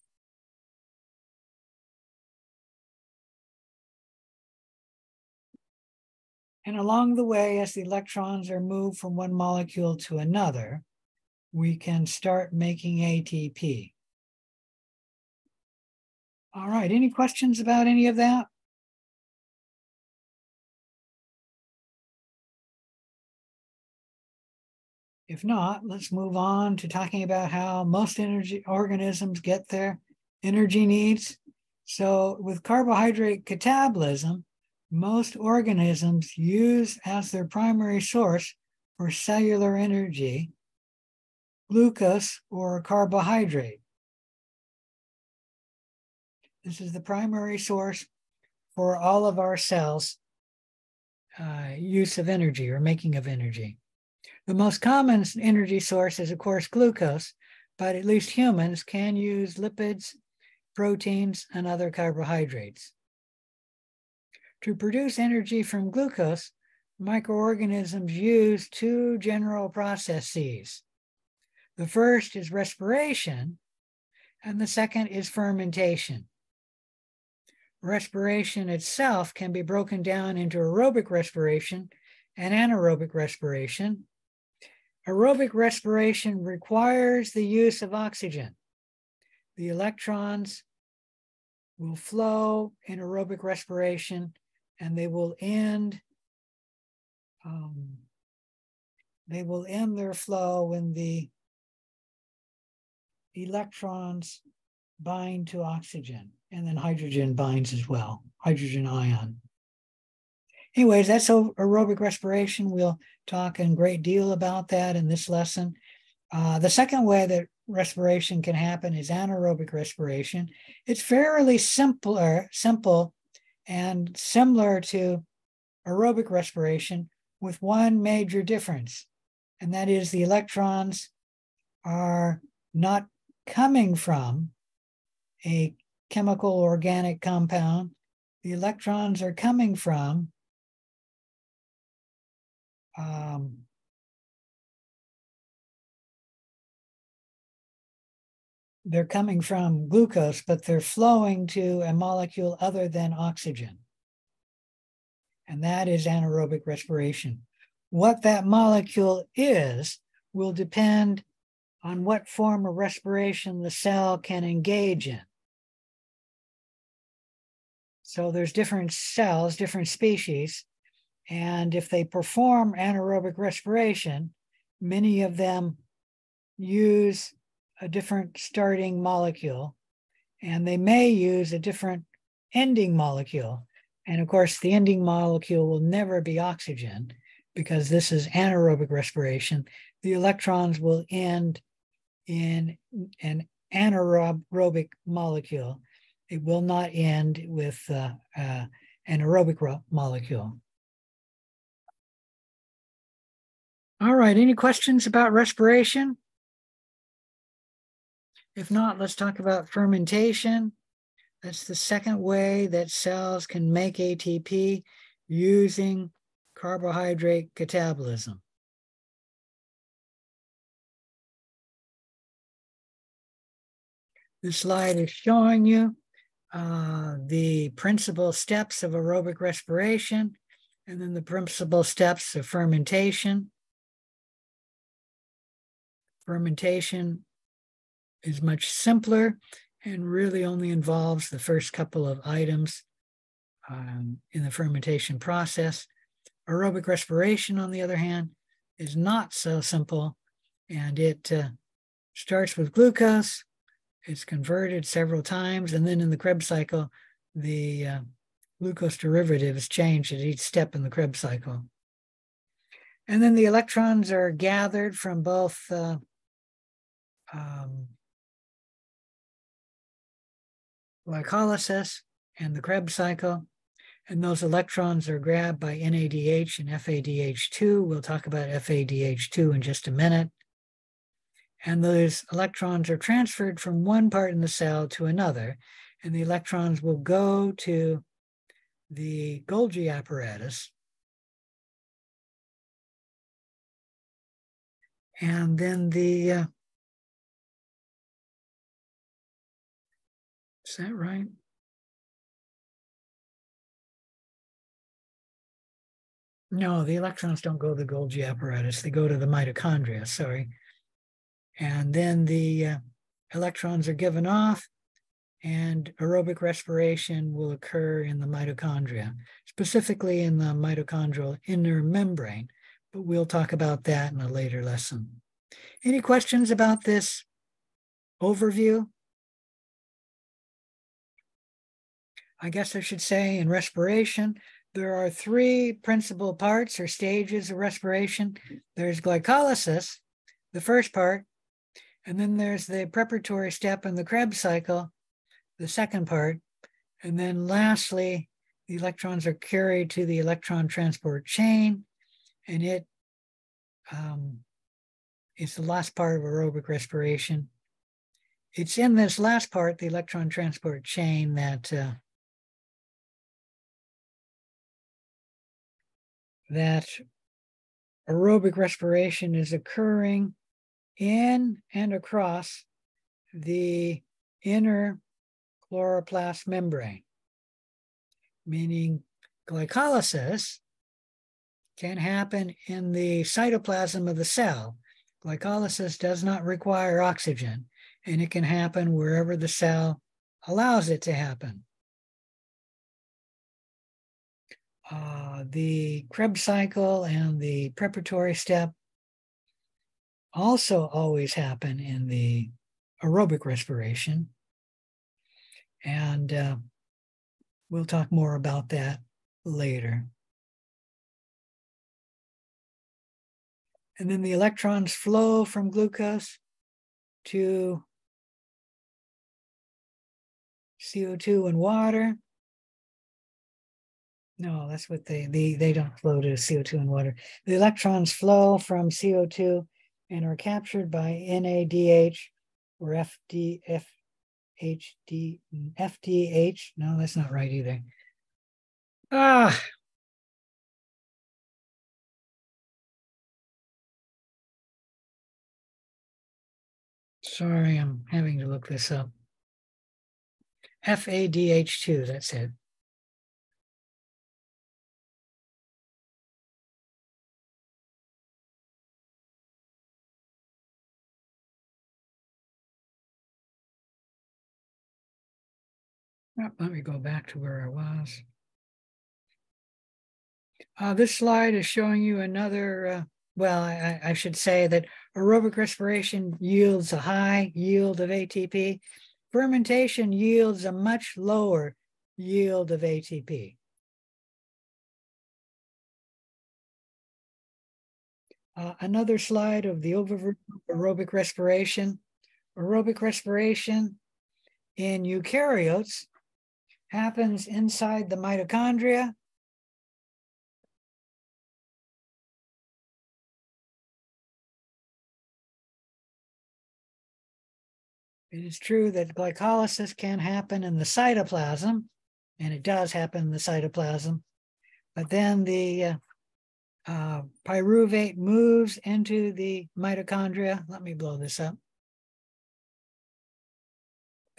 Speaker 1: And along the way, as the electrons are moved from one molecule to another, we can start making ATP. All right, any questions about any of that? If not, let's move on to talking about how most energy organisms get their energy needs. So with carbohydrate catabolism, most organisms use as their primary source for cellular energy glucose or carbohydrate. This is the primary source for all of our cells' uh, use of energy or making of energy. The most common energy source is, of course, glucose, but at least humans can use lipids, proteins, and other carbohydrates. To produce energy from glucose, microorganisms use two general processes. The first is respiration, and the second is fermentation. respiration itself can be broken down into aerobic respiration and anaerobic respiration. Aerobic respiration requires the use of oxygen. The electrons will flow in aerobic respiration and they will end um, they will end their flow when the electrons bind to oxygen and then hydrogen binds as well, hydrogen ion. Anyways, that's aerobic respiration. We'll talk in great deal about that in this lesson. Uh, the second way that respiration can happen is anaerobic respiration. It's fairly simpler, simple and similar to aerobic respiration with one major difference, and that is the electrons are not coming from a chemical organic compound. The electrons are coming from um, they're coming from glucose, but they're flowing to a molecule other than oxygen. And that is anaerobic respiration. What that molecule is will depend on what form of respiration the cell can engage in. So there's different cells, different species, and if they perform anaerobic respiration, many of them use a different starting molecule, and they may use a different ending molecule. And of course, the ending molecule will never be oxygen because this is anaerobic respiration. The electrons will end in an anaerobic molecule. It will not end with uh, uh, an aerobic molecule. All right, any questions about respiration? If not, let's talk about fermentation. That's the second way that cells can make ATP using carbohydrate catabolism. This slide is showing you uh, the principal steps of aerobic respiration and then the principal steps of fermentation. Fermentation is much simpler and really only involves the first couple of items um, in the fermentation process. Aerobic respiration, on the other hand, is not so simple and it uh, starts with glucose it's converted several times, and then in the Krebs cycle, the uh, glucose derivative is changed at each step in the Krebs cycle. And then the electrons are gathered from both uh, um, glycolysis and the Krebs cycle. And those electrons are grabbed by NADH and FADH2. We'll talk about FADH2 in just a minute and those electrons are transferred from one part in the cell to another, and the electrons will go to the Golgi apparatus. And then the, uh, is that right? No, the electrons don't go to the Golgi apparatus. They go to the mitochondria, sorry. And then the uh, electrons are given off, and aerobic respiration will occur in the mitochondria, specifically in the mitochondrial inner membrane. But we'll talk about that in a later lesson. Any questions about this overview? I guess I should say in respiration, there are three principal parts or stages of respiration. There's glycolysis, the first part, and then there's the preparatory step in the Krebs cycle, the second part. And then lastly, the electrons are carried to the electron transport chain, and it um, is the last part of aerobic respiration. It's in this last part, the electron transport chain, that uh, that aerobic respiration is occurring in and across the inner chloroplast membrane. meaning glycolysis can happen in the cytoplasm of the cell. Glycolysis does not require oxygen, and it can happen wherever the cell allows it to happen. Uh, the Krebs cycle and the preparatory step also always happen in the aerobic respiration. And uh, we'll talk more about that later. And then the electrons flow from glucose to CO2 and water. No, that's what they, they, they don't flow to CO2 and water. The electrons flow from CO2 and are captured by NADH or FD, FHD, FDH. No, that's not right either. Ah. Sorry, I'm having to look this up. FADH2, that's it. Let me go back to where I was. Uh, this slide is showing you another, uh, well, I, I should say that aerobic respiration yields a high yield of ATP. Fermentation yields a much lower yield of ATP. Uh, another slide of the of aerobic respiration. Aerobic respiration in eukaryotes happens inside the mitochondria. It is true that glycolysis can happen in the cytoplasm, and it does happen in the cytoplasm, but then the uh, uh, pyruvate moves into the mitochondria. Let me blow this up.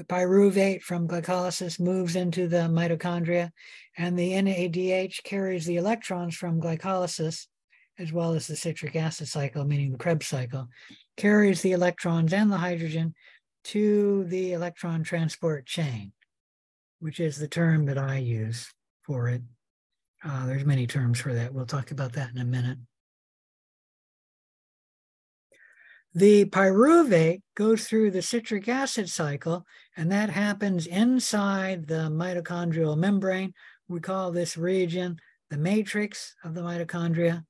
Speaker 1: Pyruvate from glycolysis moves into the mitochondria, and the NADH carries the electrons from glycolysis, as well as the citric acid cycle, meaning the Krebs cycle, carries the electrons and the hydrogen to the electron transport chain, which is the term that I use for it. Uh, there's many terms for that. We'll talk about that in a minute. The pyruvate goes through the citric acid cycle, and that happens inside the mitochondrial membrane. We call this region the matrix of the mitochondria.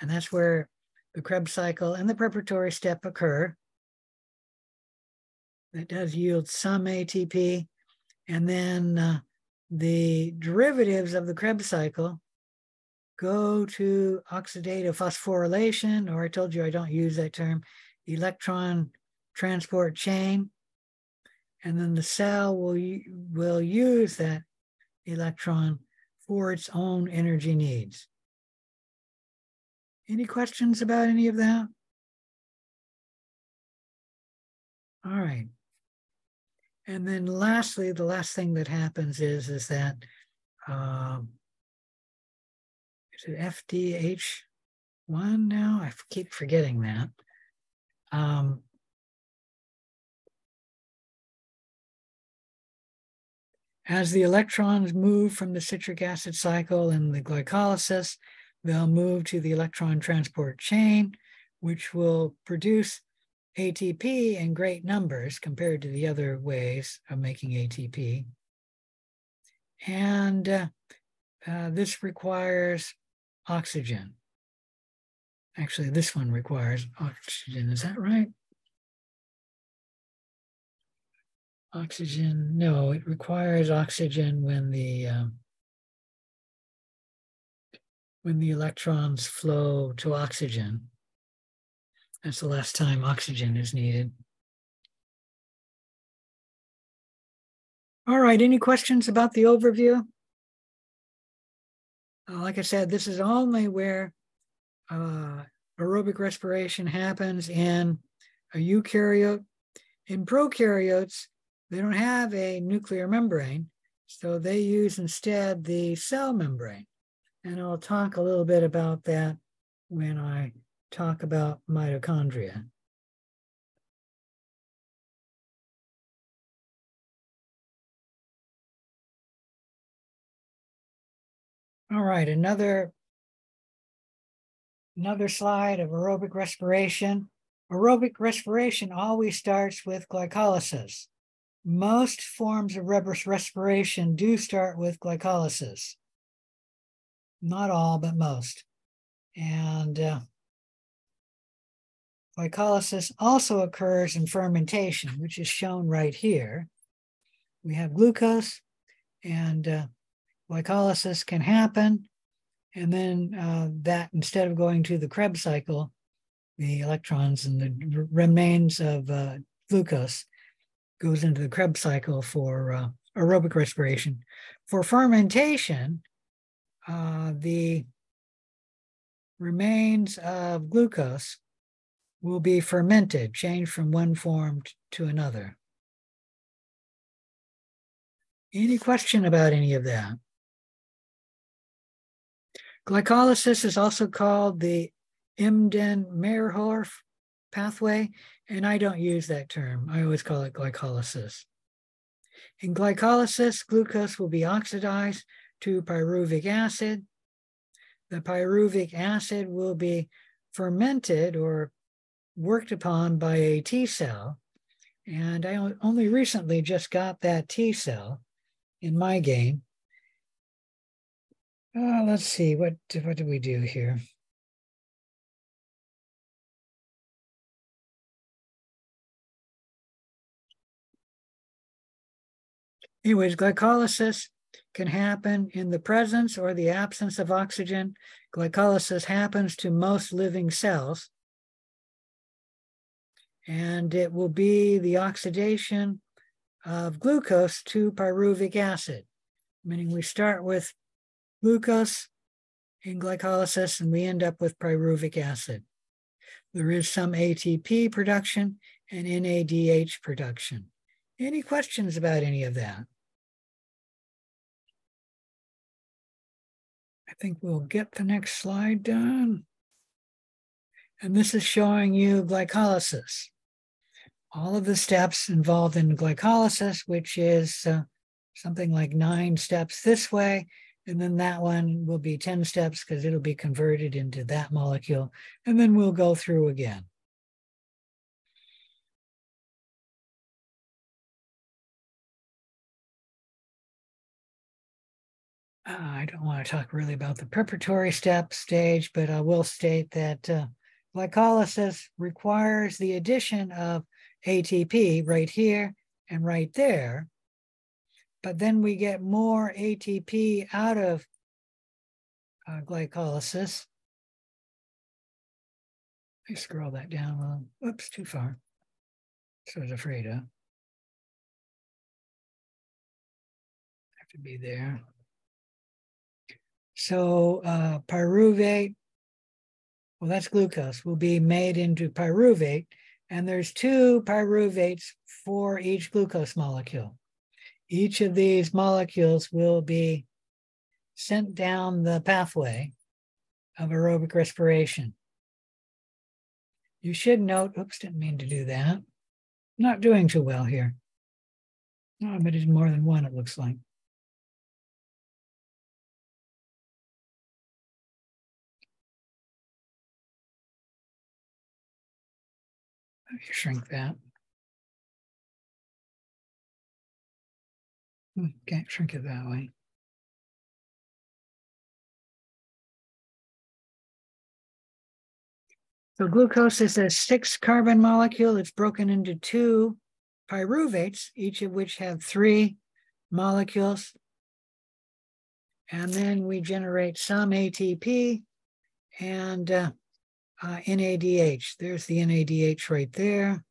Speaker 1: And that's where the Krebs cycle and the preparatory step occur. That does yield some ATP. And then uh, the derivatives of the Krebs cycle go to oxidative phosphorylation, or I told you I don't use that term, electron transport chain. And then the cell will, will use that electron for its own energy needs. Any questions about any of that? All right. And then lastly, the last thing that happens is, is that um, is it FDH1 now? I keep forgetting that. Um, as the electrons move from the citric acid cycle and the glycolysis, they'll move to the electron transport chain, which will produce ATP in great numbers compared to the other ways of making ATP. And uh, uh, this requires oxygen. Actually, this one requires oxygen. Is that right? Oxygen, no, it requires oxygen when the um, when the electrons flow to oxygen. That's the last time oxygen is needed. All right, any questions about the overview? Uh, like I said, this is only where uh, aerobic respiration happens in a eukaryote. In prokaryotes, they don't have a nuclear membrane, So they use instead the cell membrane. And I'll talk a little bit about that when I talk about mitochondria. All right, another another slide of aerobic respiration. Aerobic respiration always starts with glycolysis. Most forms of respiration do start with glycolysis. Not all, but most. And uh, glycolysis also occurs in fermentation, which is shown right here. We have glucose and uh, glycolysis can happen. And then uh, that instead of going to the Krebs cycle, the electrons and the remains of uh, glucose goes into the Krebs cycle for uh, aerobic respiration. For fermentation, uh, the remains of glucose will be fermented, changed from one form to another. Any question about any of that? Glycolysis is also called the Embden-Meyerhof pathway, and I don't use that term. I always call it glycolysis. In glycolysis, glucose will be oxidized to pyruvic acid. The pyruvic acid will be fermented or worked upon by a T cell. And I only recently just got that T cell in my game. Uh, let's see, what, what do we do here? Anyways, glycolysis can happen in the presence or the absence of oxygen. Glycolysis happens to most living cells. And it will be the oxidation of glucose to pyruvic acid, meaning we start with glucose in glycolysis and we end up with pyruvic acid. There is some ATP production and NADH production. Any questions about any of that? I think we'll get the next slide done. And this is showing you glycolysis. All of the steps involved in glycolysis, which is uh, something like nine steps this way. And then that one will be 10 steps because it'll be converted into that molecule. And then we'll go through again. uh, I don't want to talk really about the preparatory step stage, but I will state that uh, glycolysis requires the addition of ATP right here and right there. But then we get more ATP out of uh, glycolysis. I scroll that down little. Whoops, too far. So I was afraid of. Have to be there. So uh, pyruvate, well, that's glucose, will be made into pyruvate. And there's two pyruvates for each glucose molecule. Each of these molecules will be sent down the pathway of aerobic respiration. You should note, oops, didn't mean to do that. Not doing too well here. No, but it's more than one, it looks like. shrink that. Can't shrink it that way. So glucose is a six carbon molecule. It's broken into two pyruvates, each of which have three molecules. And then we generate some ATP and uh, uh, NADH. There's the NADH right there.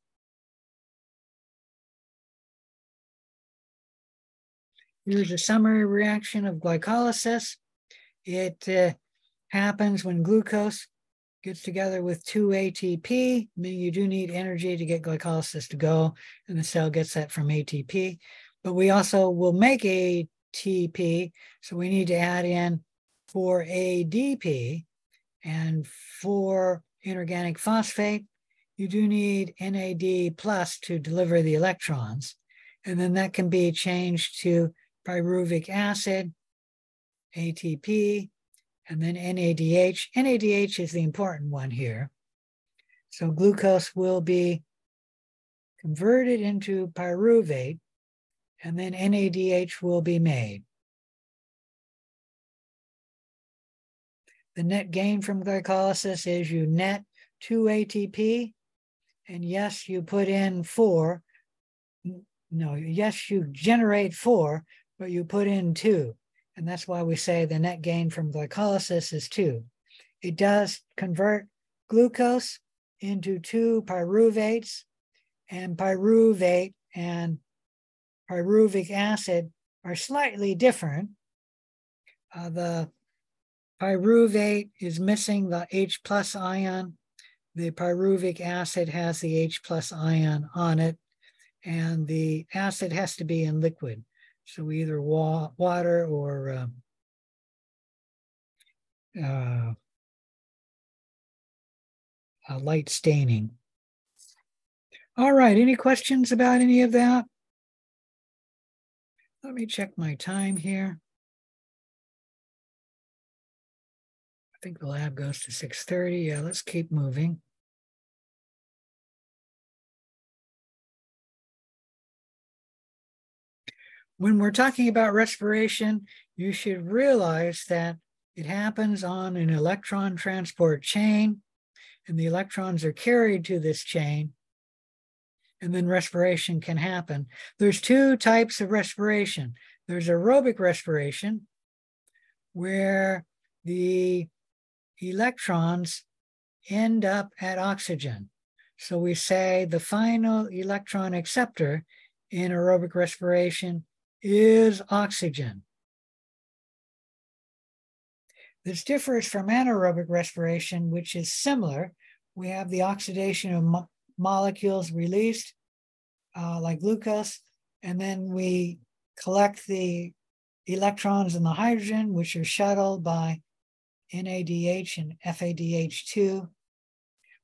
Speaker 1: Here's a summary reaction of glycolysis. It uh, happens when glucose gets together with 2 ATP, meaning you do need energy to get glycolysis to go, and the cell gets that from ATP. But we also will make ATP. So we need to add in 4ADP. And for inorganic phosphate, you do need NAD plus to deliver the electrons. And then that can be changed to pyruvic acid, ATP, and then NADH. NADH is the important one here. So glucose will be converted into pyruvate, and then NADH will be made. The net gain from glycolysis is you net 2 ATP, and yes, you put in 4. No, yes, you generate 4, but you put in 2. And that's why we say the net gain from glycolysis is 2. It does convert glucose into two pyruvates, and pyruvate and pyruvic acid are slightly different. Uh, the pyruvate is missing the H plus ion. The pyruvic acid has the H plus ion on it, and the acid has to be in liquid. So either wa water or uh, uh, light staining. All right, any questions about any of that? Let me check my time here. I think the lab goes to 6.30. Yeah, let's keep moving. When we're talking about respiration, you should realize that it happens on an electron transport chain, and the electrons are carried to this chain, and then respiration can happen. There's two types of respiration. There's aerobic respiration, where the electrons end up at oxygen. So we say the final electron acceptor in aerobic respiration is oxygen. This differs from anaerobic respiration, which is similar. We have the oxidation of mo molecules released, uh, like glucose, and then we collect the electrons and the hydrogen, which are shuttled by NADH and FADH2.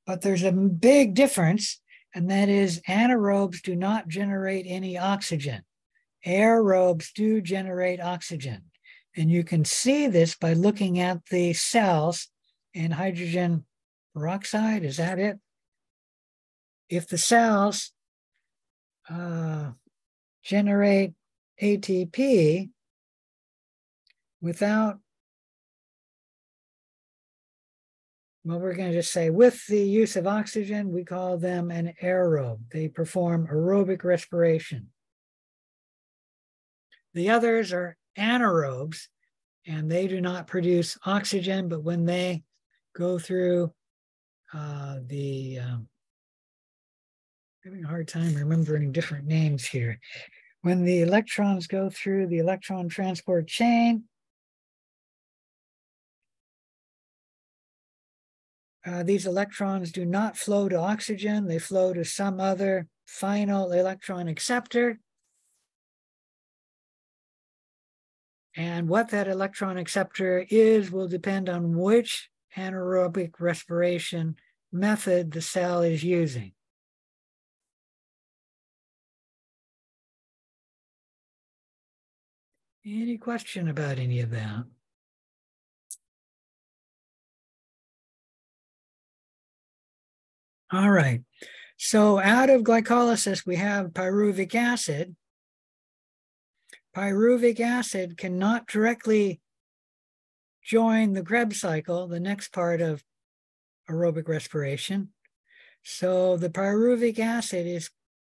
Speaker 1: But there's a big difference, and that is anaerobes do not generate any oxygen. Aerobes do generate oxygen. And you can see this by looking at the cells in hydrogen peroxide. Is that it? If the cells uh, generate ATP without, well, we're going to just say with the use of oxygen, we call them an aerobe. They perform aerobic respiration. The others are anaerobes, and they do not produce oxygen, but when they go through uh, the, um, having a hard time remembering different names here. When the electrons go through the electron transport chain, uh, these electrons do not flow to oxygen, they flow to some other final electron acceptor. And what that electron acceptor is will depend on which anaerobic respiration method the cell is using. Any question about any of that? All right. So out of glycolysis, we have pyruvic acid pyruvic acid cannot directly join the Krebs cycle, the next part of aerobic respiration. So the pyruvic acid is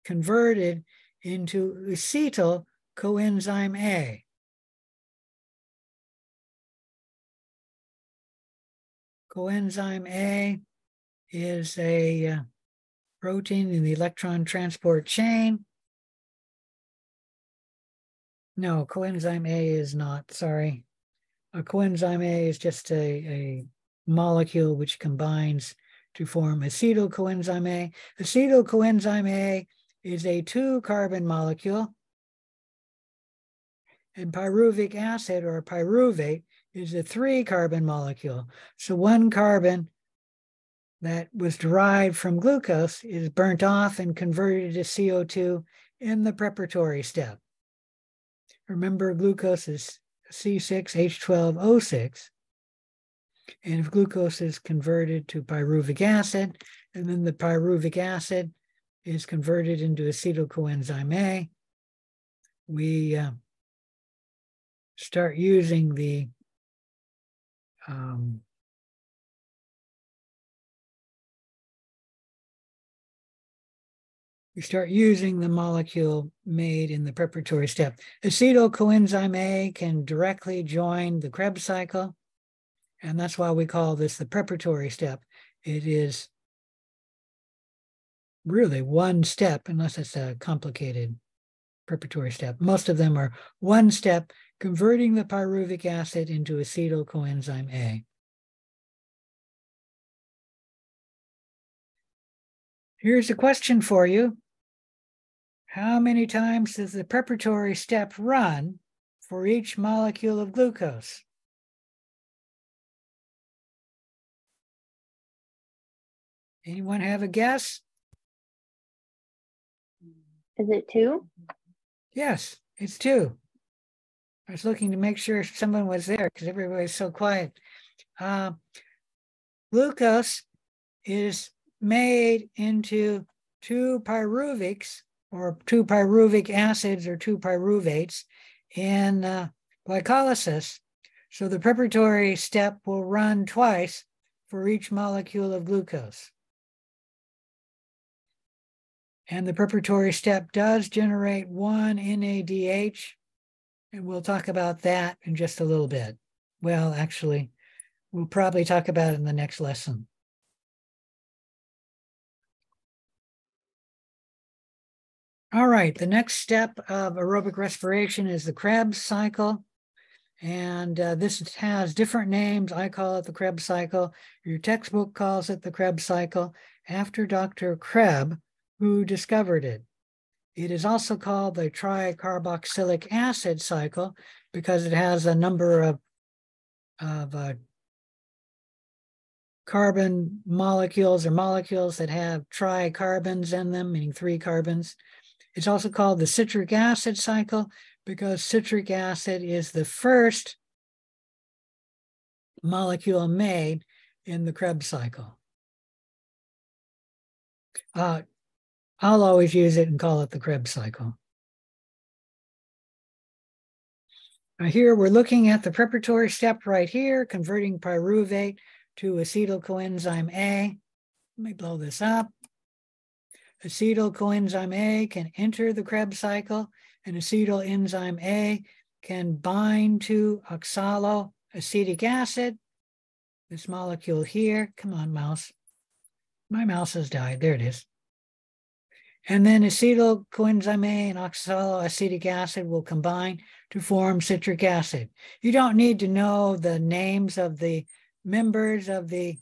Speaker 1: converted into acetyl coenzyme A. Coenzyme A is a uh, protein in the electron transport chain. No, coenzyme A is not, sorry. A coenzyme A is just a, a molecule which combines to form acetyl coenzyme A. Acetyl coenzyme A is a two carbon molecule. And pyruvic acid or pyruvate is a three carbon molecule. So one carbon that was derived from glucose is burnt off and converted to CO2 in the preparatory step. Remember, glucose is C6H12O6. And if glucose is converted to pyruvic acid, and then the pyruvic acid is converted into acetyl coenzyme A, we uh, start using the um, we start using the molecule made in the preparatory step. Acetyl coenzyme A can directly join the Krebs cycle, and that's why we call this the preparatory step. It is really one step, unless it's a complicated preparatory step. Most of them are one step, converting the pyruvic acid into acetyl coenzyme A. Here's a question for you. How many times does the preparatory step run for each molecule of glucose? Anyone have a guess?
Speaker 2: Is it two?
Speaker 1: Yes, it's two. I was looking to make sure someone was there because everybody's so quiet. Uh, glucose is made into two pyruvics or two pyruvic acids or two pyruvates in uh, glycolysis. So the preparatory step will run twice for each molecule of glucose. And the preparatory step does generate one NADH, and we'll talk about that in just a little bit. Well, actually, we'll probably talk about it in the next lesson. All right, the next step of aerobic respiration is the Krebs cycle. And uh, this has different names. I call it the Krebs cycle. Your textbook calls it the Krebs cycle after Dr. Krebs, who discovered it. It is also called the tricarboxylic acid cycle because it has a number of, of uh, carbon molecules or molecules that have tricarbons in them, meaning three carbons. It's also called the citric acid cycle because citric acid is the first molecule made in the Krebs cycle. Uh, I'll always use it and call it the Krebs cycle. Now here we're looking at the preparatory step right here, converting pyruvate to acetyl coenzyme A. Let me blow this up acetyl coenzyme A can enter the Krebs cycle, and acetyl enzyme A can bind to oxaloacetic acid. This molecule here, come on, mouse. My mouse has died. There it is. And then acetyl coenzyme A and oxaloacetic acid will combine to form citric acid. You don't need to know the names of the members of the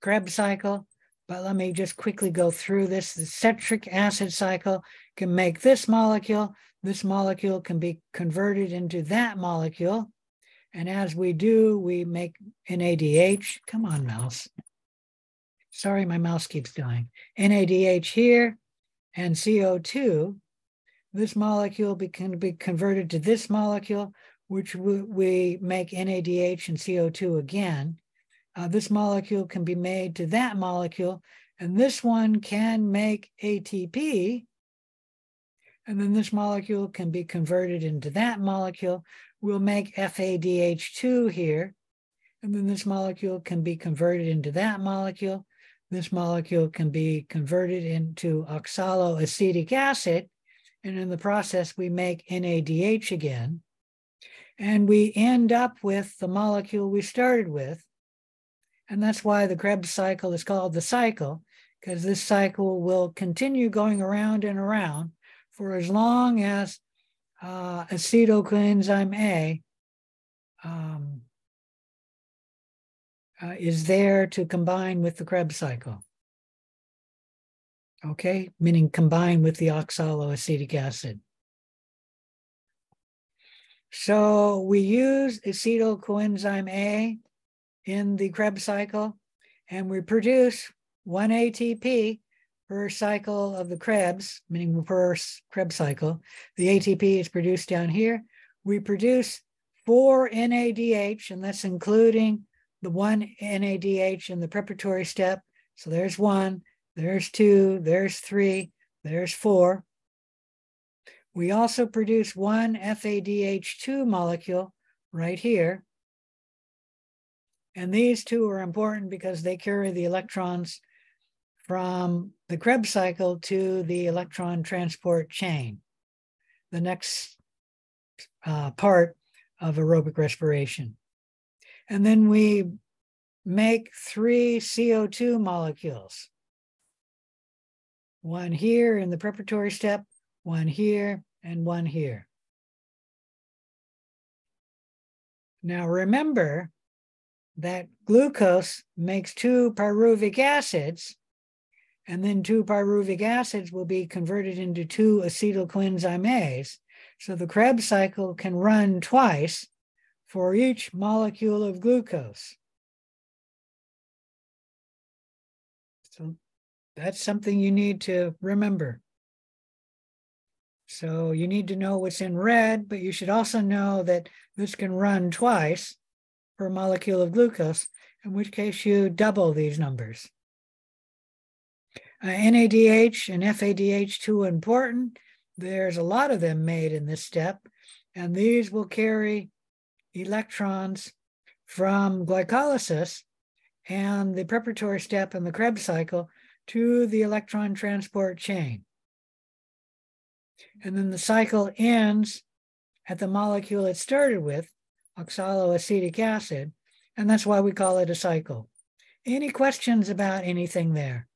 Speaker 1: Krebs cycle. But let me just quickly go through this. The citric acid cycle can make this molecule. This molecule can be converted into that molecule. And as we do, we make NADH. Come on, mouse. Sorry, my mouse keeps dying. NADH here and CO2. This molecule can be converted to this molecule, which we make NADH and CO2 again uh, this molecule can be made to that molecule, and this one can make ATP. And then this molecule can be converted into that molecule. We'll make FADH2 here. And then this molecule can be converted into that molecule. This molecule can be converted into oxaloacetic acid. And in the process, we make NADH again. And we end up with the molecule we started with, and that's why the Krebs cycle is called the cycle, because this cycle will continue going around and around for as long as uh, acetyl coenzyme A um, uh, is there to combine with the Krebs cycle. Okay, meaning combine with the oxaloacetic acid. So we use acetyl coenzyme A in the Krebs cycle, and we produce one ATP per cycle of the Krebs, meaning per Krebs cycle. The ATP is produced down here. We produce four NADH, and that's including the one NADH in the preparatory step. So there's one, there's two, there's three, there's four. We also produce one FADH2 molecule right here. And these two are important because they carry the electrons from the Krebs cycle to the electron transport chain, the next uh, part of aerobic respiration. And then we make three CO2 molecules. One here in the preparatory step, one here, and one here. Now remember that glucose makes two pyruvic acids, and then two pyruvic acids will be converted into two acetyl coenzyme A's. So the Krebs cycle can run twice for each molecule of glucose. So that's something you need to remember. So you need to know what's in red, but you should also know that this can run twice per molecule of glucose, in which case you double these numbers. Uh, NADH and FADH2 important. There's a lot of them made in this step, and these will carry electrons from glycolysis and the preparatory step in the Krebs cycle to the electron transport chain. And then the cycle ends at the molecule it started with, oxaloacetic acid, and that's why we call it a cycle. Any questions about anything there?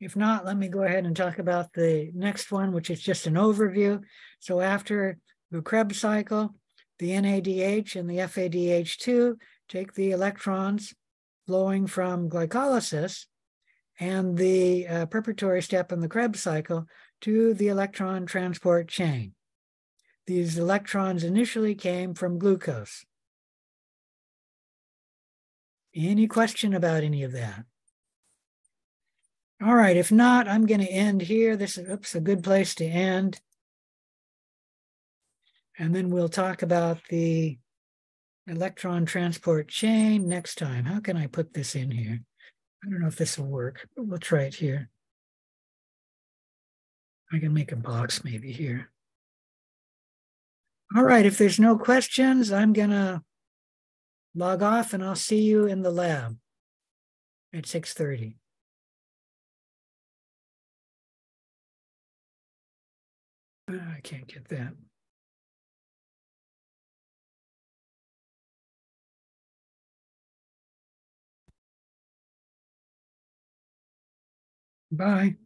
Speaker 1: If not, let me go ahead and talk about the next one, which is just an overview. So after the Krebs cycle, the NADH and the FADH2 take the electrons flowing from glycolysis and the uh, preparatory step in the Krebs cycle to the electron transport chain. These electrons initially came from glucose. Any question about any of that? All right, if not, I'm going to end here. This is oops, a good place to end. And then we'll talk about the electron transport chain next time. How can I put this in here? I don't know if this will work, we'll try it here. I can make a box maybe here. All right, if there's no questions, I'm gonna log off and I'll see you in the lab at 6.30. Uh, I can't get that. Bye.